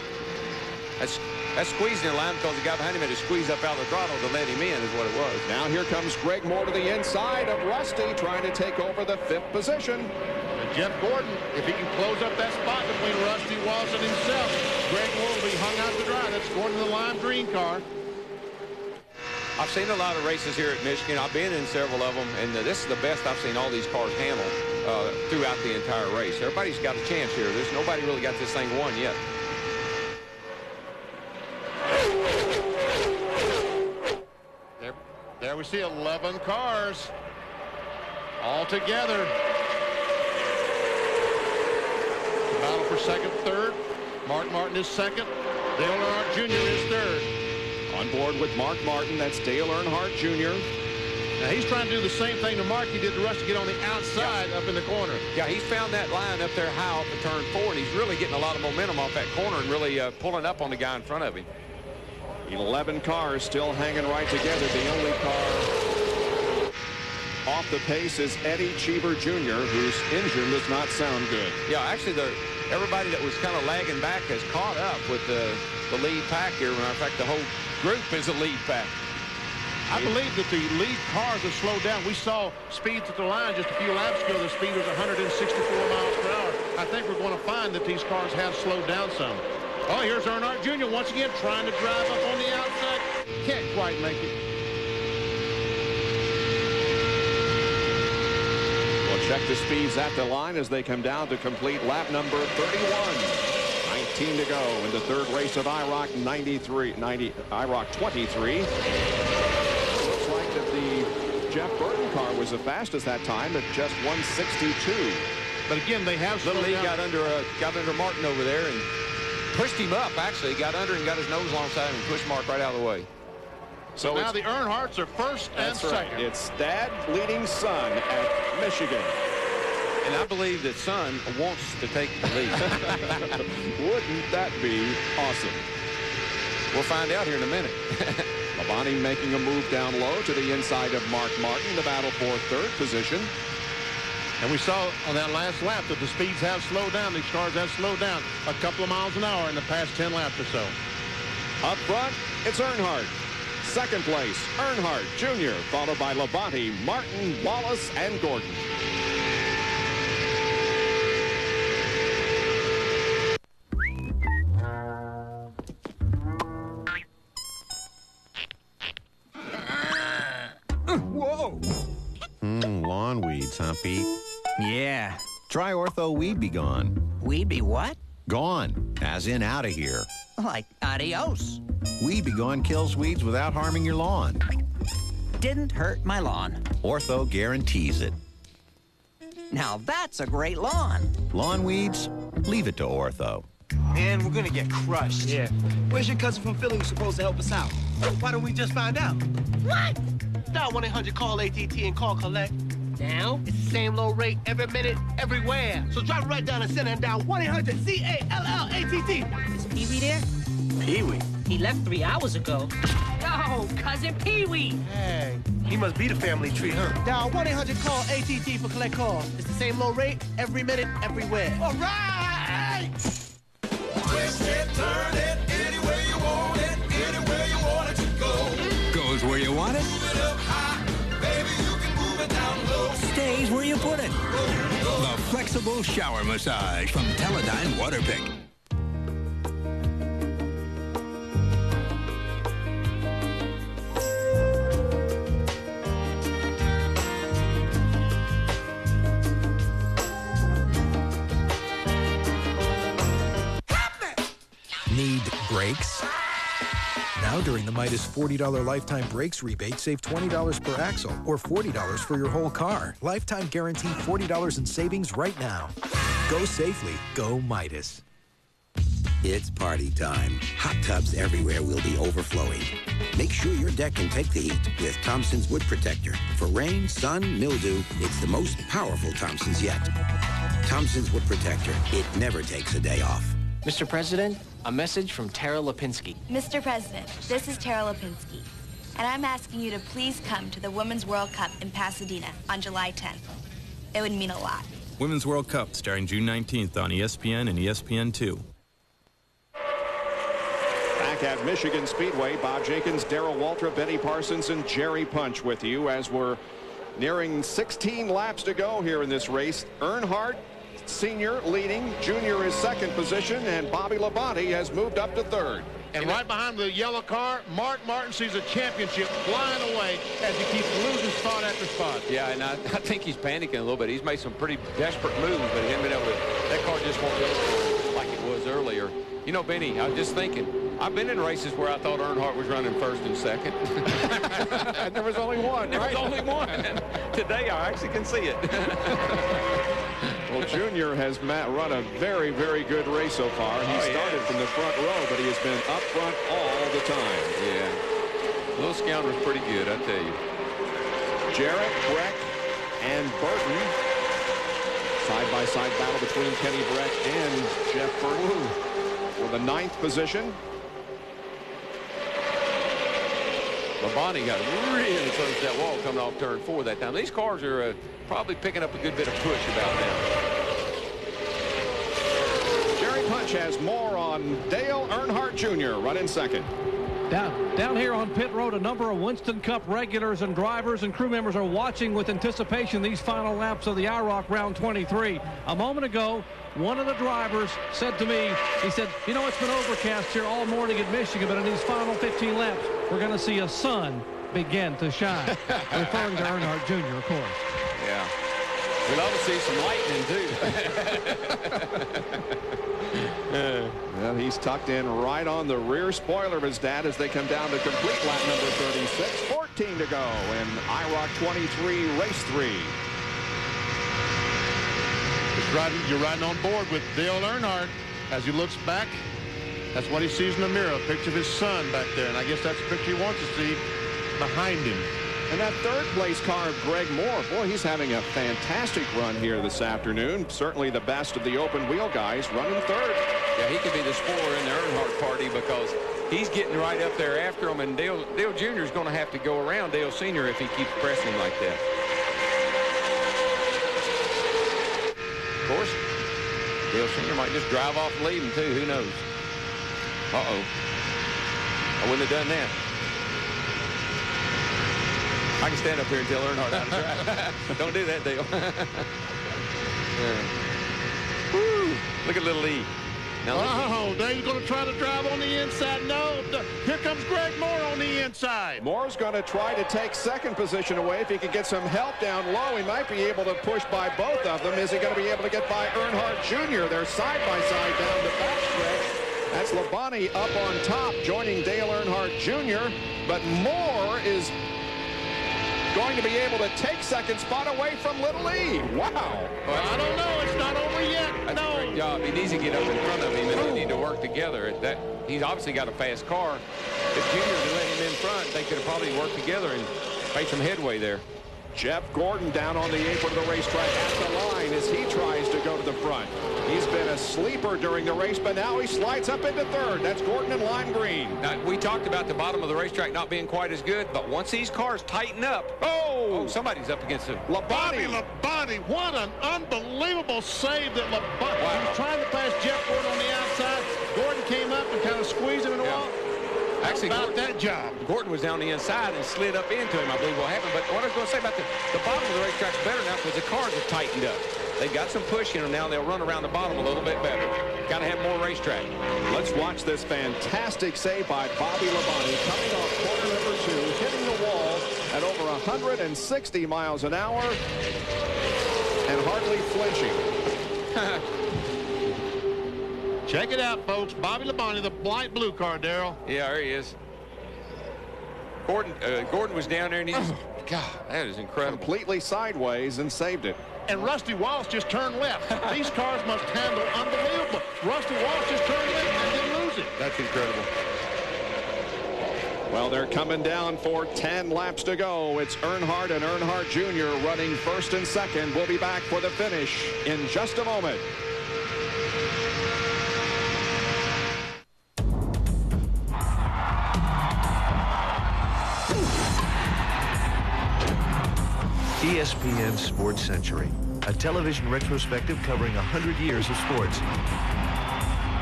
That's that's squeezing in line because the guy behind him had to squeeze up out of the throttle to let him in is what it was. Now here comes Greg Moore to the inside of Rusty trying to take over the fifth position. Jeff Gordon, if he can close up that spot between Rusty Wallace and himself, Greg will be hung out to dry. That's Gordon in the lime green car. I've seen a lot of races here at Michigan. I've been in several of them, and this is the best I've seen all these cars handle uh, throughout the entire race. Everybody's got a chance here. There's nobody really got this thing won yet. There, There we see 11 cars all together. Battle for second, third. Mark Martin is second. Dale Earnhardt Jr. is third. On board with Mark Martin, that's Dale Earnhardt Jr. Now he's trying to do the same thing to Mark he did to Russ to get on the outside up in the corner. Yeah, he's found that line up there high off the turn four, and he's really getting a lot of momentum off that corner and really uh, pulling up on the guy in front of him. 11 cars still hanging right together. The only car off the pace is Eddie Cheever Jr., whose engine does not sound good. Yeah, actually, the, everybody that was kind of lagging back has caught up with the, the lead pack here. Matter of fact, the whole group is a lead pack. I believe that the lead cars have slowed down. We saw speeds at the line just a few laps ago. The speed was 164 miles per hour. I think we're going to find that these cars have slowed down some. Oh, here's Earnhardt Jr. once again trying to drive up on the outside. Can't quite make it. Check the speeds at the line as they come down to complete lap number 31. 19 to go in the third race of IROC 93, 90, IROC 23. Looks like that the Jeff Burton car was the fastest that time at just 162. But again, they have Little Lee got under uh, got under Martin over there and pushed him up. Actually, got under and got his nose alongside him and pushed Mark right out of the way. So now the Earnhardts are first and That's right. second. It's dad leading son at Michigan. And I believe that Son wants to take the lead. Wouldn't that be awesome? We'll find out here in a minute. Labonte making a move down low to the inside of Mark Martin, the battle for third position. And we saw on that last lap that the speeds have slowed down. These cars have slowed down a couple of miles an hour in the past 10 laps or so. Up front, it's Earnhardt. Second place, Earnhardt Jr., followed by Labonte, Martin, Wallace, and Gordon. Whoa! Mm, lawn weeds, huh, Pete? Yeah. Try Ortho Weed Be Gone. Weed be what? Gone, as in out of here. Like adios. Weed Be Gone kills weeds without harming your lawn. Didn't hurt my lawn. Ortho guarantees it. Now that's a great lawn. Lawn weeds, leave it to Ortho. Man, we're gonna get crushed. Yeah. Where's your cousin from Philly who's supposed to help us out? Why don't we just find out? What? Dial 1-800-CALL-ATT and call collect. Now, it's the same low rate every minute, everywhere. So drive right down the center and dial 1-800-C-A-L-L-A-T-T. Is Pee Wee there? Pee-wee? He left three hours ago. Yo, cousin Pee Wee. Hey, he must be the family tree, huh? Dial 1-800-CALL-ATT for collect calls. It's the same low rate every minute, everywhere. All right! Twist it, turn it, where you put it. The flexible shower massage from Teledyne Water Pik. Now during the Midas $40 lifetime brakes rebate, save $20 per axle or $40 for your whole car. Lifetime guaranteed $40 in savings right now. Go safely. Go Midas. It's party time. Hot tubs everywhere will be overflowing. Make sure your deck can take the heat with Thompson's Wood Protector. For rain, sun, mildew, it's the most powerful Thompson's yet. Thompson's Wood Protector. It never takes a day off. Mr. President, a message from Tara Lipinski. Mr. President, this is Tara Lipinski, and I'm asking you to please come to the Women's World Cup in Pasadena on July 10th. It would mean a lot. Women's World Cup starting June 19th on E ESPN and ESPN2. Back at Michigan Speedway, Bob Jenkins, Darrell Waltrip, Benny Parsons, and Jerry Punch with you as we're nearing 16 laps to go here in this race. Earnhardt, senior, leading. Junior is second position, and Bobby Labonte has moved up to third. And right behind the yellow car, Mark Martin sees a championship flying away as he keeps losing spot after spot. Yeah, and I, I think he's panicking a little bit. He's made some pretty desperate moves, but he hasn't been able to. That car just won't go like it was earlier. You know, Benny, I was just thinking, I've been in races where I thought Earnhardt was running first and second. and there was only one, There right? was only one. Today, I actually can see it. Well, Junior has Matt run a very, very good race so far. He Oh, yeah. started from the front row, but he has been up front all the time. Yeah. Little Scoundrel's pretty good, I tell you. Jarrett, Brack, and Burton. Side-by-side battle between Kenny Brack and Jeff Burton for the ninth position. Labonte got really close to that wall coming off turn four that time. These cars are uh, probably picking up a good bit of push about now. Jerry Punch has more on Dale Earnhardt Jr. running second. Down, down here on pit road, a number of Winston Cup regulars and drivers and crew members are watching with anticipation these final laps of the IROC round 23. A moment ago, one of the drivers said to me, he said, you know, it's been overcast here all morning in Michigan, but in these final 15 laps, we're going to see a sun begin to shine. Referring to Earnhardt Jr., of course. Yeah. We love to see some lightning, too. Well, he's tucked in right on the rear spoiler of his dad as they come down to complete lap number 36. 14 to go in IROC 23, race three. Riding, you're riding on board with Dale Earnhardt as he looks back. That's what he sees in the mirror, a picture of his son back there. And I guess that's the picture he wants to see behind him. And that third place car of Greg Moore, boy, he's having a fantastic run here this afternoon. Certainly the best of the open wheel guys running third. Yeah, he could be the spoiler in the Earnhardt party because he's getting right up there after him, and Dale, Dale Jr. is going to have to go around Dale Sr. if he keeps pressing like that. Of course, Dale Sr. might just drive off and leave him, too. Who knows? Uh-oh. I wouldn't have done that. I can stand up here and tell Earnhardt how to drive. Don't do that, Dale. Yeah. Woo! Look at little E. Now, Oh, Dave's going to try to drive on the inside. No, here comes Greg Moore on the inside. Moore's going to try to take second position away. If he can get some help down low, he might be able to push by both of them. Is he going to be able to get by Earnhardt Jr.? They're side by side down the backstretch. That's Labonte up on top, joining Dale Earnhardt Jr. But Moore is going to be able to take second spot away from Little E. Wow. I don't know. It's not over yet. That's no. a great job. He needs to get up in front of him, and they need to work together. That He's obviously got a fast car. If Junior had let him in front, they could have probably worked together and made some headway there. Jeff Gordon down on the apron of the racetrack at the line as he tries to go to the front. He's been a sleeper during the race, but now he slides up into third. That's Gordon and lime green. Now, we talked about the bottom of the racetrack not being quite as good, but once these cars tighten up, oh, oh somebody's up against it. Bobby Labonte, what an unbelievable save that Labonte. He was trying to pass Jeff Gordon on the outside. Gordon came up and kind of squeezed him in the wall. Actually, about Gordon, that job. Gordon was down the inside and slid up into him, I believe what happened. But what I was going to say about the, the bottom of the racetrack's better now because the cars have tightened up. They've got some push in them now. They'll run around the bottom a little bit better. Got to have more racetrack. Let's watch this fantastic save by Bobby Labonte coming off corner number two, hitting the wall at over 160 miles an hour and hardly flinching. Check it out, folks. Bobby Labonte, the light blue car, Darrell. Yeah, there he is. Gordon, uh, Gordon was down there and he just, God, that is incredible. Completely sideways and saved it. And Rusty Wallace just turned left. These cars must handle unbelievable. Rusty Wallace just turned left and didn't lose it. That's incredible. Well, they're coming down for 10 laps to go. It's Earnhardt and Earnhardt Jr. running first and second. We'll be back for the finish in just a moment. ESPN Sports Century, a television retrospective covering 100 years of sports.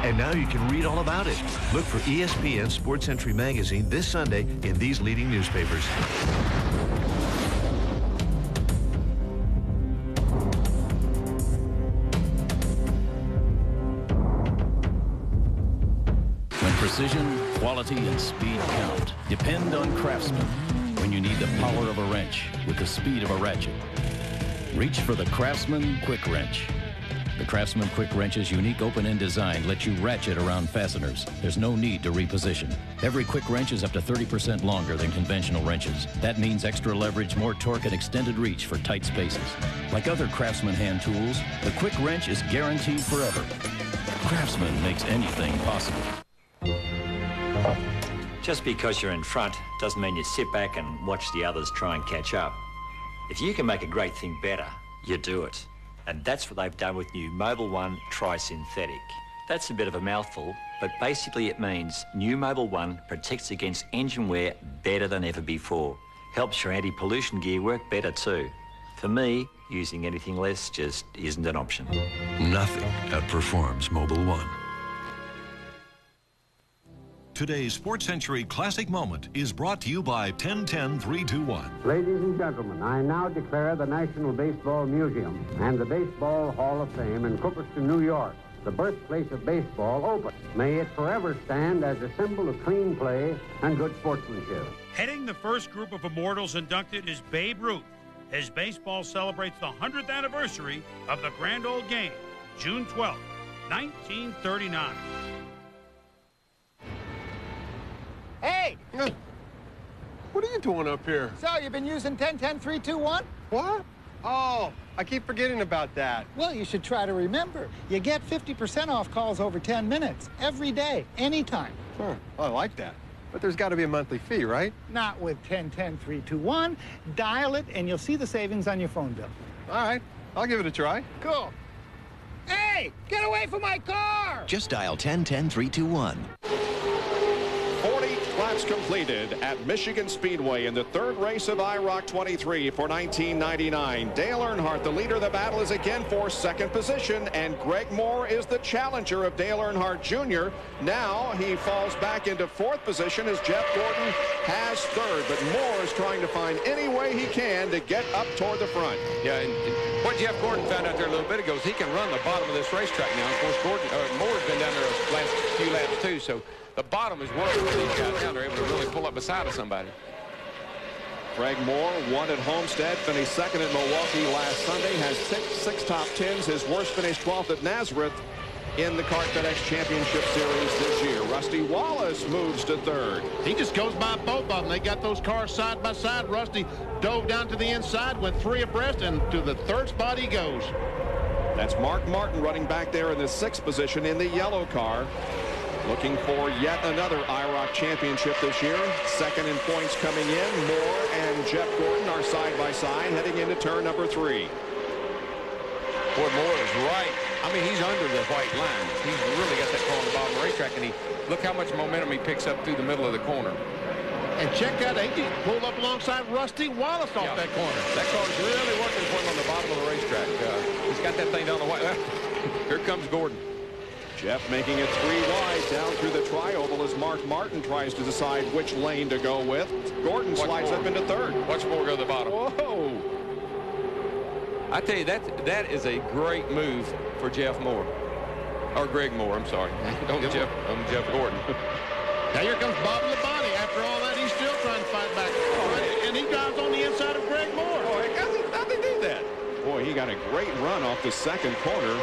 And now you can read all about it. Look for ESPN Sports Century magazine this Sunday in these leading newspapers. When precision, quality, and speed count, depend on Craftsman. When you need the power of a wrench with the speed of a ratchet, reach for the Craftsman Quick Wrench. The Craftsman Quick Wrench's unique open-end design lets you ratchet around fasteners. There's no need to reposition. Every quick wrench is up to 30% longer than conventional wrenches. That means extra leverage, more torque, and extended reach for tight spaces. Like other Craftsman hand tools, the quick wrench is guaranteed forever. Craftsman makes anything possible. Just because you're in front doesn't mean you sit back and watch the others try and catch up. If you can make a great thing better, you do it. And that's what they've done with new Mobil One Tri-Synthetic. That's a bit of a mouthful, but basically it means new Mobil One protects against engine wear better than ever before. Helps your anti-pollution gear work better too. For me, using anything less just isn't an option. Nothing outperforms Mobil One. Today's Sports Century Classic Moment is brought to you by 1010 321. Ladies and gentlemen, I now declare the National Baseball Museum and the Baseball Hall of Fame in Cooperstown, New York, the birthplace of baseball, open. May it forever stand as a symbol of clean play and good sportsmanship. Heading the first group of immortals inducted is Babe Ruth, as baseball celebrates the 100th anniversary of the Grand Old Game, June 12, 1939. Hey! What are you doing up here? So, you've been using 10-10-3-2-1? What? Oh, I keep forgetting about that. Well, you should try to remember. You get 50% off calls over 10 minutes, every day, anytime. Huh. I like that. But there's got to be a monthly fee, right? Not with 10-10-3-2-1. Dial it, and you'll see the savings on your phone bill. All right. I'll give it a try. Cool. Hey, get away from my car! Just dial 1010 40 laps completed at Michigan Speedway in the third race of IROC 23 for 1999. Dale Earnhardt, the leader of the battle, is again for second position, and Greg Moore is the challenger of Dale Earnhardt Jr. Now he falls back into fourth position as Jeff Gordon has third, but Moore is trying to find any way he can to get up toward the front. Yeah, and, what Jeff Gordon found out there a little bit ago is he can run the bottom of this racetrack now. Of course, Gordon, uh, Moore's been down there the last few laps too, so the bottom is working for these guys now. They're able to really pull up beside of somebody. Greg Moore won at Homestead, finished second at Milwaukee last Sunday, has six, six top tens. His worst finish 12th at Nazareth in the CART FedEx Championship Series this year. Rusty Wallace moves to third. He just goes by both of them. They got those cars side by side. Rusty dove down to the inside, went three abreast, and to the third spot he goes. That's Mark Martin running back there in the sixth position in the yellow car. Looking for yet another IROC championship this year. Second in points coming in. Moore and Jeff Gordon are side by side heading into turn number three. Boy, Moore is right. I mean, he's under the white line. He's really got that car on the bottom of the racetrack, and he look how much momentum he picks up through the middle of the corner. And check out, he pulled up alongside Rusty Wallace off Yeah. that corner. That car's really working for him on the bottom of the racetrack. Uh, he's got that thing down the white. Here comes Gordon. Jeff making it three wide down through the trioval as Mark Martin tries to decide which lane to go with. Gordon Watch slides Moore. up into third. Watch Moore go to the bottom. Whoa! I tell you, that that is a great move for Jeff Moore. Or Greg Moore, I'm sorry. Don't Jeff, I'm Jeff Gordon. Now here comes Bob Labonte. After all that, he's still trying to fight back. Oh, and he drives on the inside of Greg Moore. Boy, how'd they do that? Boy, he got a great run off the second corner.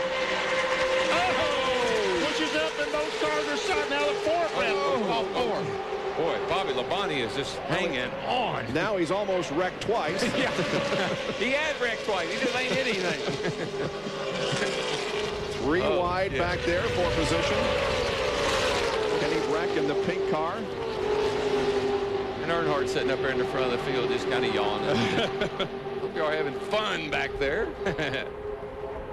Oh! oh, oh, oh. Pushes up and those cars are side. Now the fourth lap off four. Boy, Bobby Labonte is just hanging on. Now he's almost wrecked twice. yeah. he had wrecked twice. He just ain't hit anything. Three Oh, wide yeah. back there for position. Kenny Brack in the pink car. And Earnhardt sitting up there in the front of the field just kind of yawning. Hope y'all having fun back there.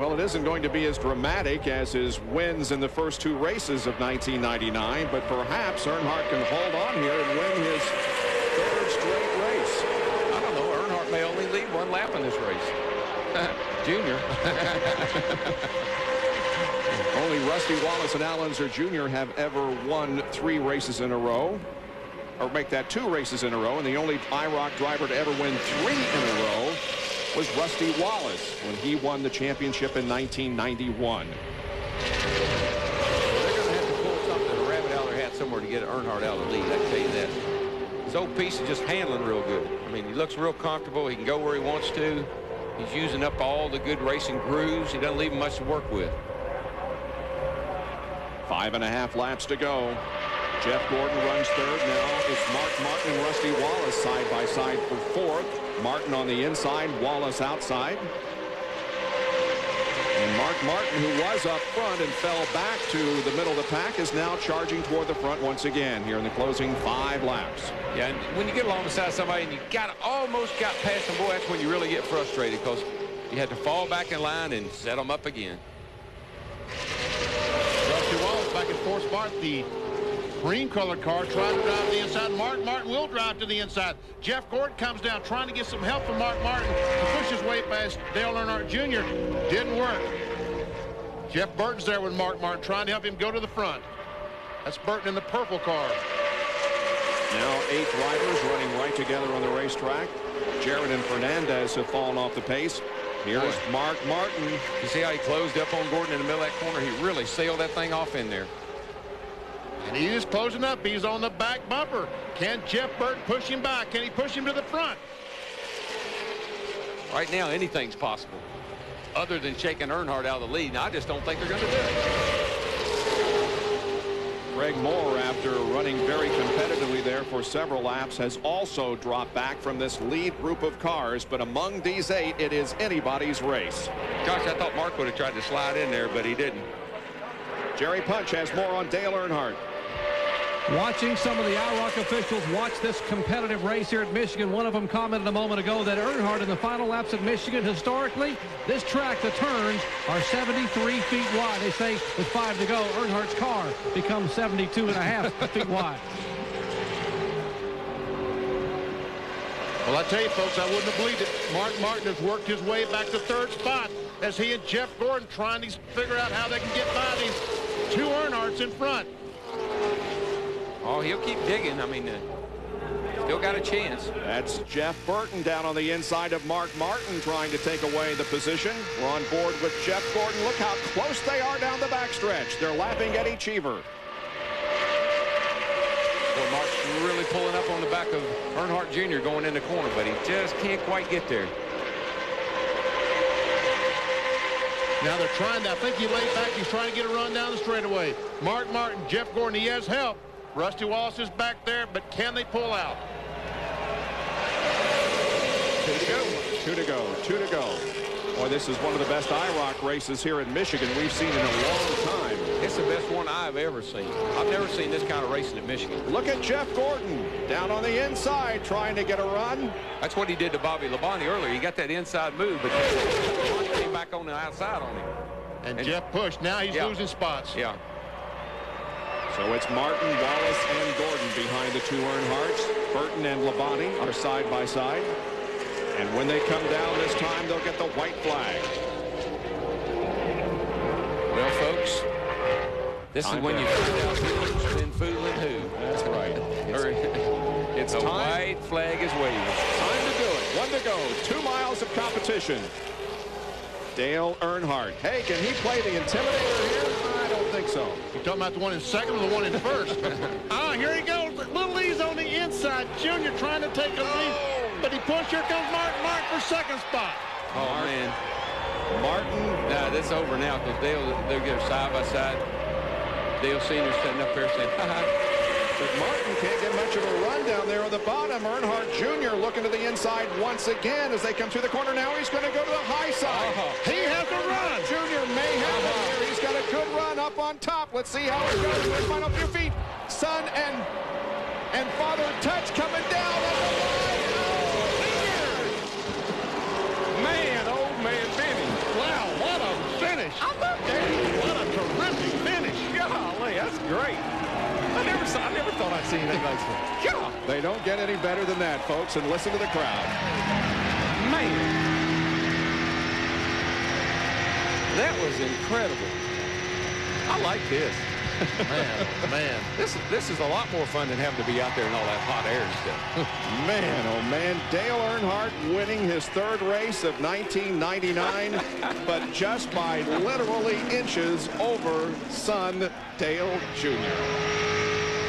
Well, it isn't going to be as dramatic as his wins in the first two races of 1999, but perhaps Earnhardt can hold on here and win his third straight race. I don't know. Earnhardt may only lead one lap in this race. Junior. Only Rusty Wallace and Al Unser Jr. have ever won three races in a row, or make that two races in a row, and the only IROC driver to ever win three in a row was Rusty Wallace when he won the championship in 1991. They're going to have to pull something, a rabbit out of their hat somewhere to get Earnhardt out of the lead. I can tell you that. His old piece is just handling real good. I mean, he looks real comfortable. He can go where he wants to. He's using up all the good racing grooves. He doesn't leave much to work with. Five and a half laps to go. Jeff Gordon runs third. Now it's Mark Martin and Rusty Wallace side by side for fourth. Martin on the inside, Wallace outside. And Mark Martin, who was up front and fell back to the middle of the pack, is now charging toward the front once again here in the closing five laps. Yeah, and when you get along beside somebody and you got almost got past them, boy, that's when you really get frustrated because you had to fall back in line and set them up again. Rusty Wallace back in fourth spot. The green colored car trying to drive to the inside. Mark Martin will drive to the inside. Jeff Gordon comes down trying to get some help from Mark Martin to push his way past Dale Earnhardt Jr. Didn't work. Jeff Burton's there with Mark Martin trying to help him go to the front. That's Burton in the purple car. Now eight riders running right together on the racetrack. Jarrett and Fernandez have fallen off the pace. Here's Mark Martin. You see how he closed up on Gordon in the middle of that corner? He really sailed that thing off in there. And he is closing up. He's on the back bumper. Can Jeff Burton push him back? Can he push him to the front? Right now, anything's possible. Other than shaking Earnhardt out of the lead. Now, I just don't think they're going to do it. Greg Moore, after running very competitively there for several laps, has also dropped back from this lead group of cars. But among these eight, it is anybody's race. Gosh, I thought Mark would have tried to slide in there, but he didn't. Jerry Punch has more on Dale Earnhardt. Watching some of the IROC officials watch this competitive race here at Michigan, one of them commented a moment ago that Earnhardt in the final laps at Michigan, historically, this track, the turns are 73 feet wide. They say with five to go, Earnhardt's car becomes 72 and a half feet wide. Well, I tell you, folks, I wouldn't have believed it. Mark Martin has worked his way back to third spot as he and Jeff Gordon trying to figure out how they can get by these two Earnhardts in front. Oh, he'll keep digging. I mean, uh, still got a chance. That's Jeff Burton down on the inside of Mark Martin trying to take away the position. We're on board with Jeff Gordon. Look how close they are down the backstretch. They're lapping Eddie Cheever. Boy, Mark's really pulling up on the back of Earnhardt Jr. going in the corner, but he just can't quite get there. Now they're trying to, I think he laid back. He's trying to get a run down the straightaway. Mark Martin, Jeff Gordon, he has help. Rusty Wallace is back there, but can they pull out? Two to go. Two to go. Two to go. Boy, this is one of the best IROC races here in Michigan we've seen in a long time. It's the best one I've ever seen. I've never seen this kind of racing in Michigan. Look at Jeff Gordon down on the inside trying to get a run. That's what he did to Bobby Labonte earlier. He got that inside move, but came back on the outside on him. And, and Jeff pushed. Now he's yeah. losing spots. Yeah. So it's Martin, Wallace, and Gordon behind the two Earnhardts. Burton and Labonte are side by side. And when they come down this time, they'll get the white flag. Well, folks, this time is when you find out who's been fooling who. That's right. It's, it's the time. white flag is waving. Time to do it. One to go. Two miles of competition. Dale Earnhardt. Hey, can he play the intimidator here? I think so. You talking about the one in second or the one in first? ah, here he goes. Little E's on the inside. Junior trying to take a lead, but he pushed. Here comes Martin. Mark for second spot. Oh, Mark. man. Martin. Nah, this is over now because Dale, they'll get side by side. Dale Senior sitting up there saying, ha ha. But Martin can't get much of a run down there on the bottom. Earnhardt Jr. looking to the inside once again as they come through the corner. Now he's going to go to the high side. Uh -huh. He has a run. Jr. may have uh -huh. It here. He's got a good run up on top. Let's see how it goes. There's final few feet. Son and and father touch coming down at the line. Oh, man, old man Benny. Wow, what a finish. I love that. What a terrific finish. Golly, that's great. I never saw, I never thought I'd see anything like that. God. They don't get any better than that, folks, and listen to the crowd. Man. That was incredible. I like this. man, oh, man. This, this is a lot more fun than having to be out there in all that hot air and stuff. man, oh man. Dale Earnhardt winning his third race of 1999, but just by literally inches over son Dale Jr.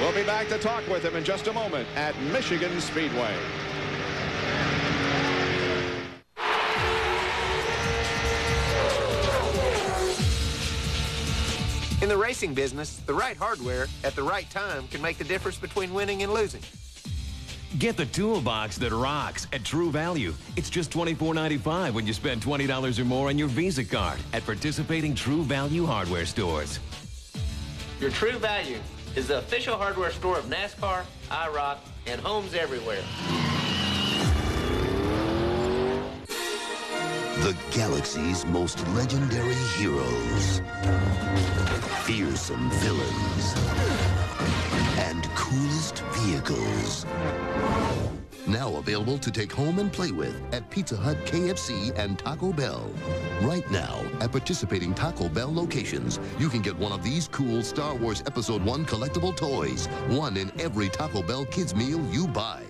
We'll be back to talk with him in just a moment at Michigan Speedway. In the racing business, the right hardware at the right time can make the difference between winning and losing. Get the toolbox that rocks at True Value. It's just $24.95 when you spend $20 or more on your Visa card at participating True Value hardware stores. Your True Value is the official hardware store of NASCAR, IROC, and homes everywhere. The galaxy's most legendary heroes, fearsome villains, and coolest vehicles. Now available to take home and play with at Pizza Hut, KFC, and Taco Bell. Right now, at participating Taco Bell locations, you can get one of these cool Star Wars Episode 1 collectible toys, one in every Taco Bell kids meal you buy.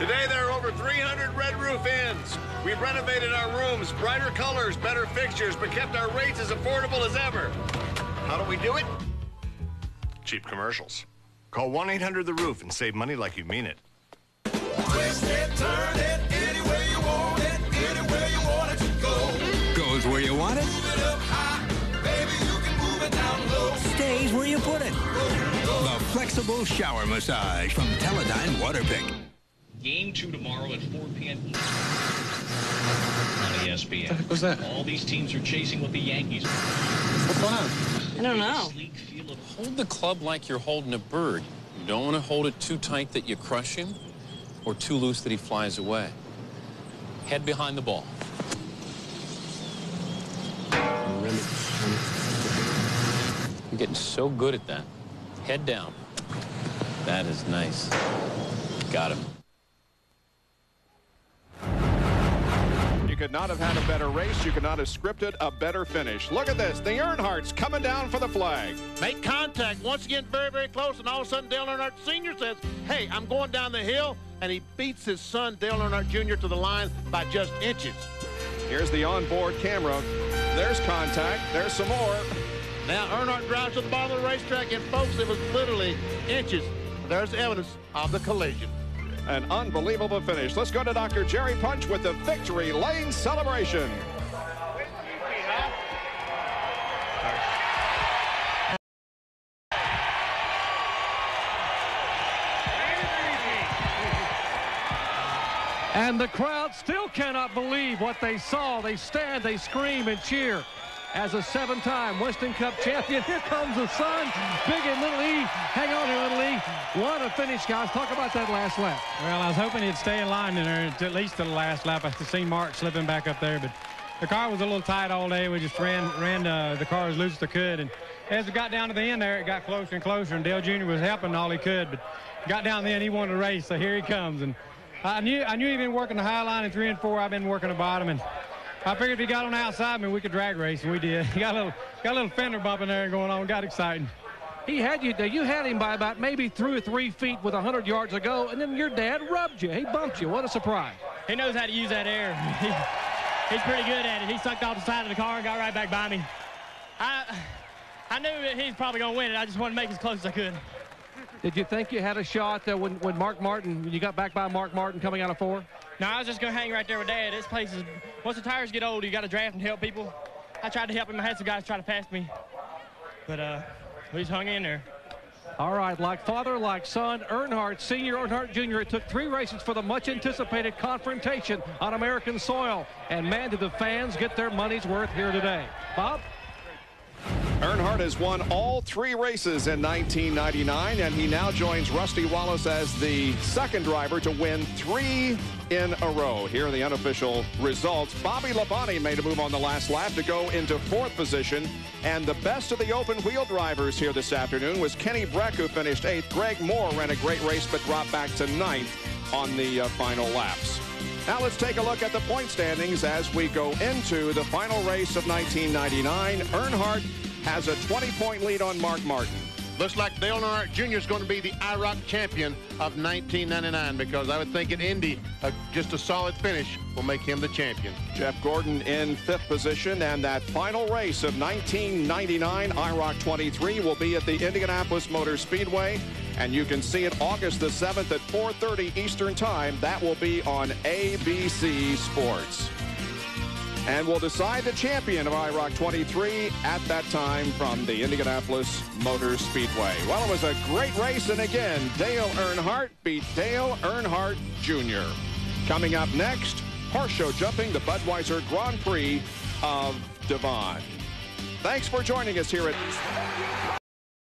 Today over 300 Red Roof Inns. We've renovated our rooms, brighter colors, better fixtures, but kept our rates as affordable as ever. How do we do it? Cheap commercials. Call 1-800-THE-ROOF and save money like you mean it. Twist it, turn it, any way you want it, anywhere you want it to go. Goes where you want it, Move it up high, baby, you can move it down low. stays where you put it. The flexible shower massage from Teledyne Water Pik. Game two tomorrow at 4 p.m. on ESPN. What was that? All these teams are chasing with the Yankees. What's going on? I don't know. Hold the club like you're holding a bird. You don't want to hold it too tight that you crush him or too loose that he flies away. Head behind the ball. You're getting so good at that. Head down. That is nice. Got him. Could not have had a better race. You could not have scripted a better finish. Look at this. The Earnhardt's coming down for the flag. Make contact. Once again, very, very close. And all of a sudden, Dale Earnhardt Sr. says, hey, I'm going down the hill. And he beats his son, Dale Earnhardt Jr., to the line by just inches. Here's the onboard camera. There's contact. There's some more. Now, Earnhardt drives to the bottom of the racetrack. And, folks, it was literally inches. There's evidence of the collision. An unbelievable finish. Let's go to Dr. Jerry Punch with the victory lane celebration. And the crowd still cannot believe what they saw. They stand, they scream and cheer. As a seven-time Winston Cup champion, here comes the son. Big and Little E. Hang on here, Little E. What a finish, guys. Talk about that last lap. Well, I was hoping he'd stay in line in there at least to the last lap. I seen Mark slipping back up there, but the car was a little tight all day. We just ran ran uh, the car as loose as they could, and as we got down to the end there, it got closer and closer, and Dale Jr. was helping all he could, but got down the end, he wanted to race, so here he comes, and I knew I knew he'd been working the high line in three and four. I've been working the bottom, and I figured if he got on the outside, I mean, we could drag race, and we did. He got a little got a little fender bump in there going on, got exciting. He had you there. You had him by about maybe three or three feet with 100 yards to go, and then your dad rubbed you. He bumped you. What a surprise. He knows how to use that air. He's pretty good at it. He sucked off the side of the car and got right back by me. I, I knew that he's probably going to win it. I just wanted to make it as close as I could. Did you think you had a shot uh, when, when Mark Martin, when you got back by Mark Martin coming out of four? No, I was just going to hang right there with Dad. This place is, once the tires get old, you got to draft and help people. I tried to help him. I had some guys try to pass me. But uh, we just hung in there. All right, like father, like son, Earnhardt Sr., Earnhardt Jr. It took three races for the much-anticipated confrontation on American soil. And man, did the fans get their money's worth here today. Bob? Earnhardt has won all three races in 1999, and he now joins Rusty Wallace as the second driver to win three in a row. Here are the unofficial results. Bobby Labonte made a move on the last lap to go into fourth position, and the best of the open wheel drivers here this afternoon was Kenny Brack, who finished eighth. Greg Moore ran a great race, but dropped back to ninth on the uh, final laps. Now let's take a look at the point standings as we go into the final race of 1999. Earnhardt has a 20-point lead on Mark Martin. Looks like Dale Earnhardt Jr. is going to be the IROC champion of 1999 because I would think at Indy, uh, just a solid finish will make him the champion. Jeff Gordon in fifth position, and that final race of 1999, IROC 23, will be at the Indianapolis Motor Speedway, and you can see it August the 7th at 4.30 Eastern Time. That will be on ABC Sports. And will decide the champion of IROC 23 at that time from the Indianapolis Motor Speedway. Well, it was a great race, and again, Dale Earnhardt beat Dale Earnhardt Jr. Coming up next, horse show jumping the Budweiser Grand Prix of Devon. Thanks for joining us here at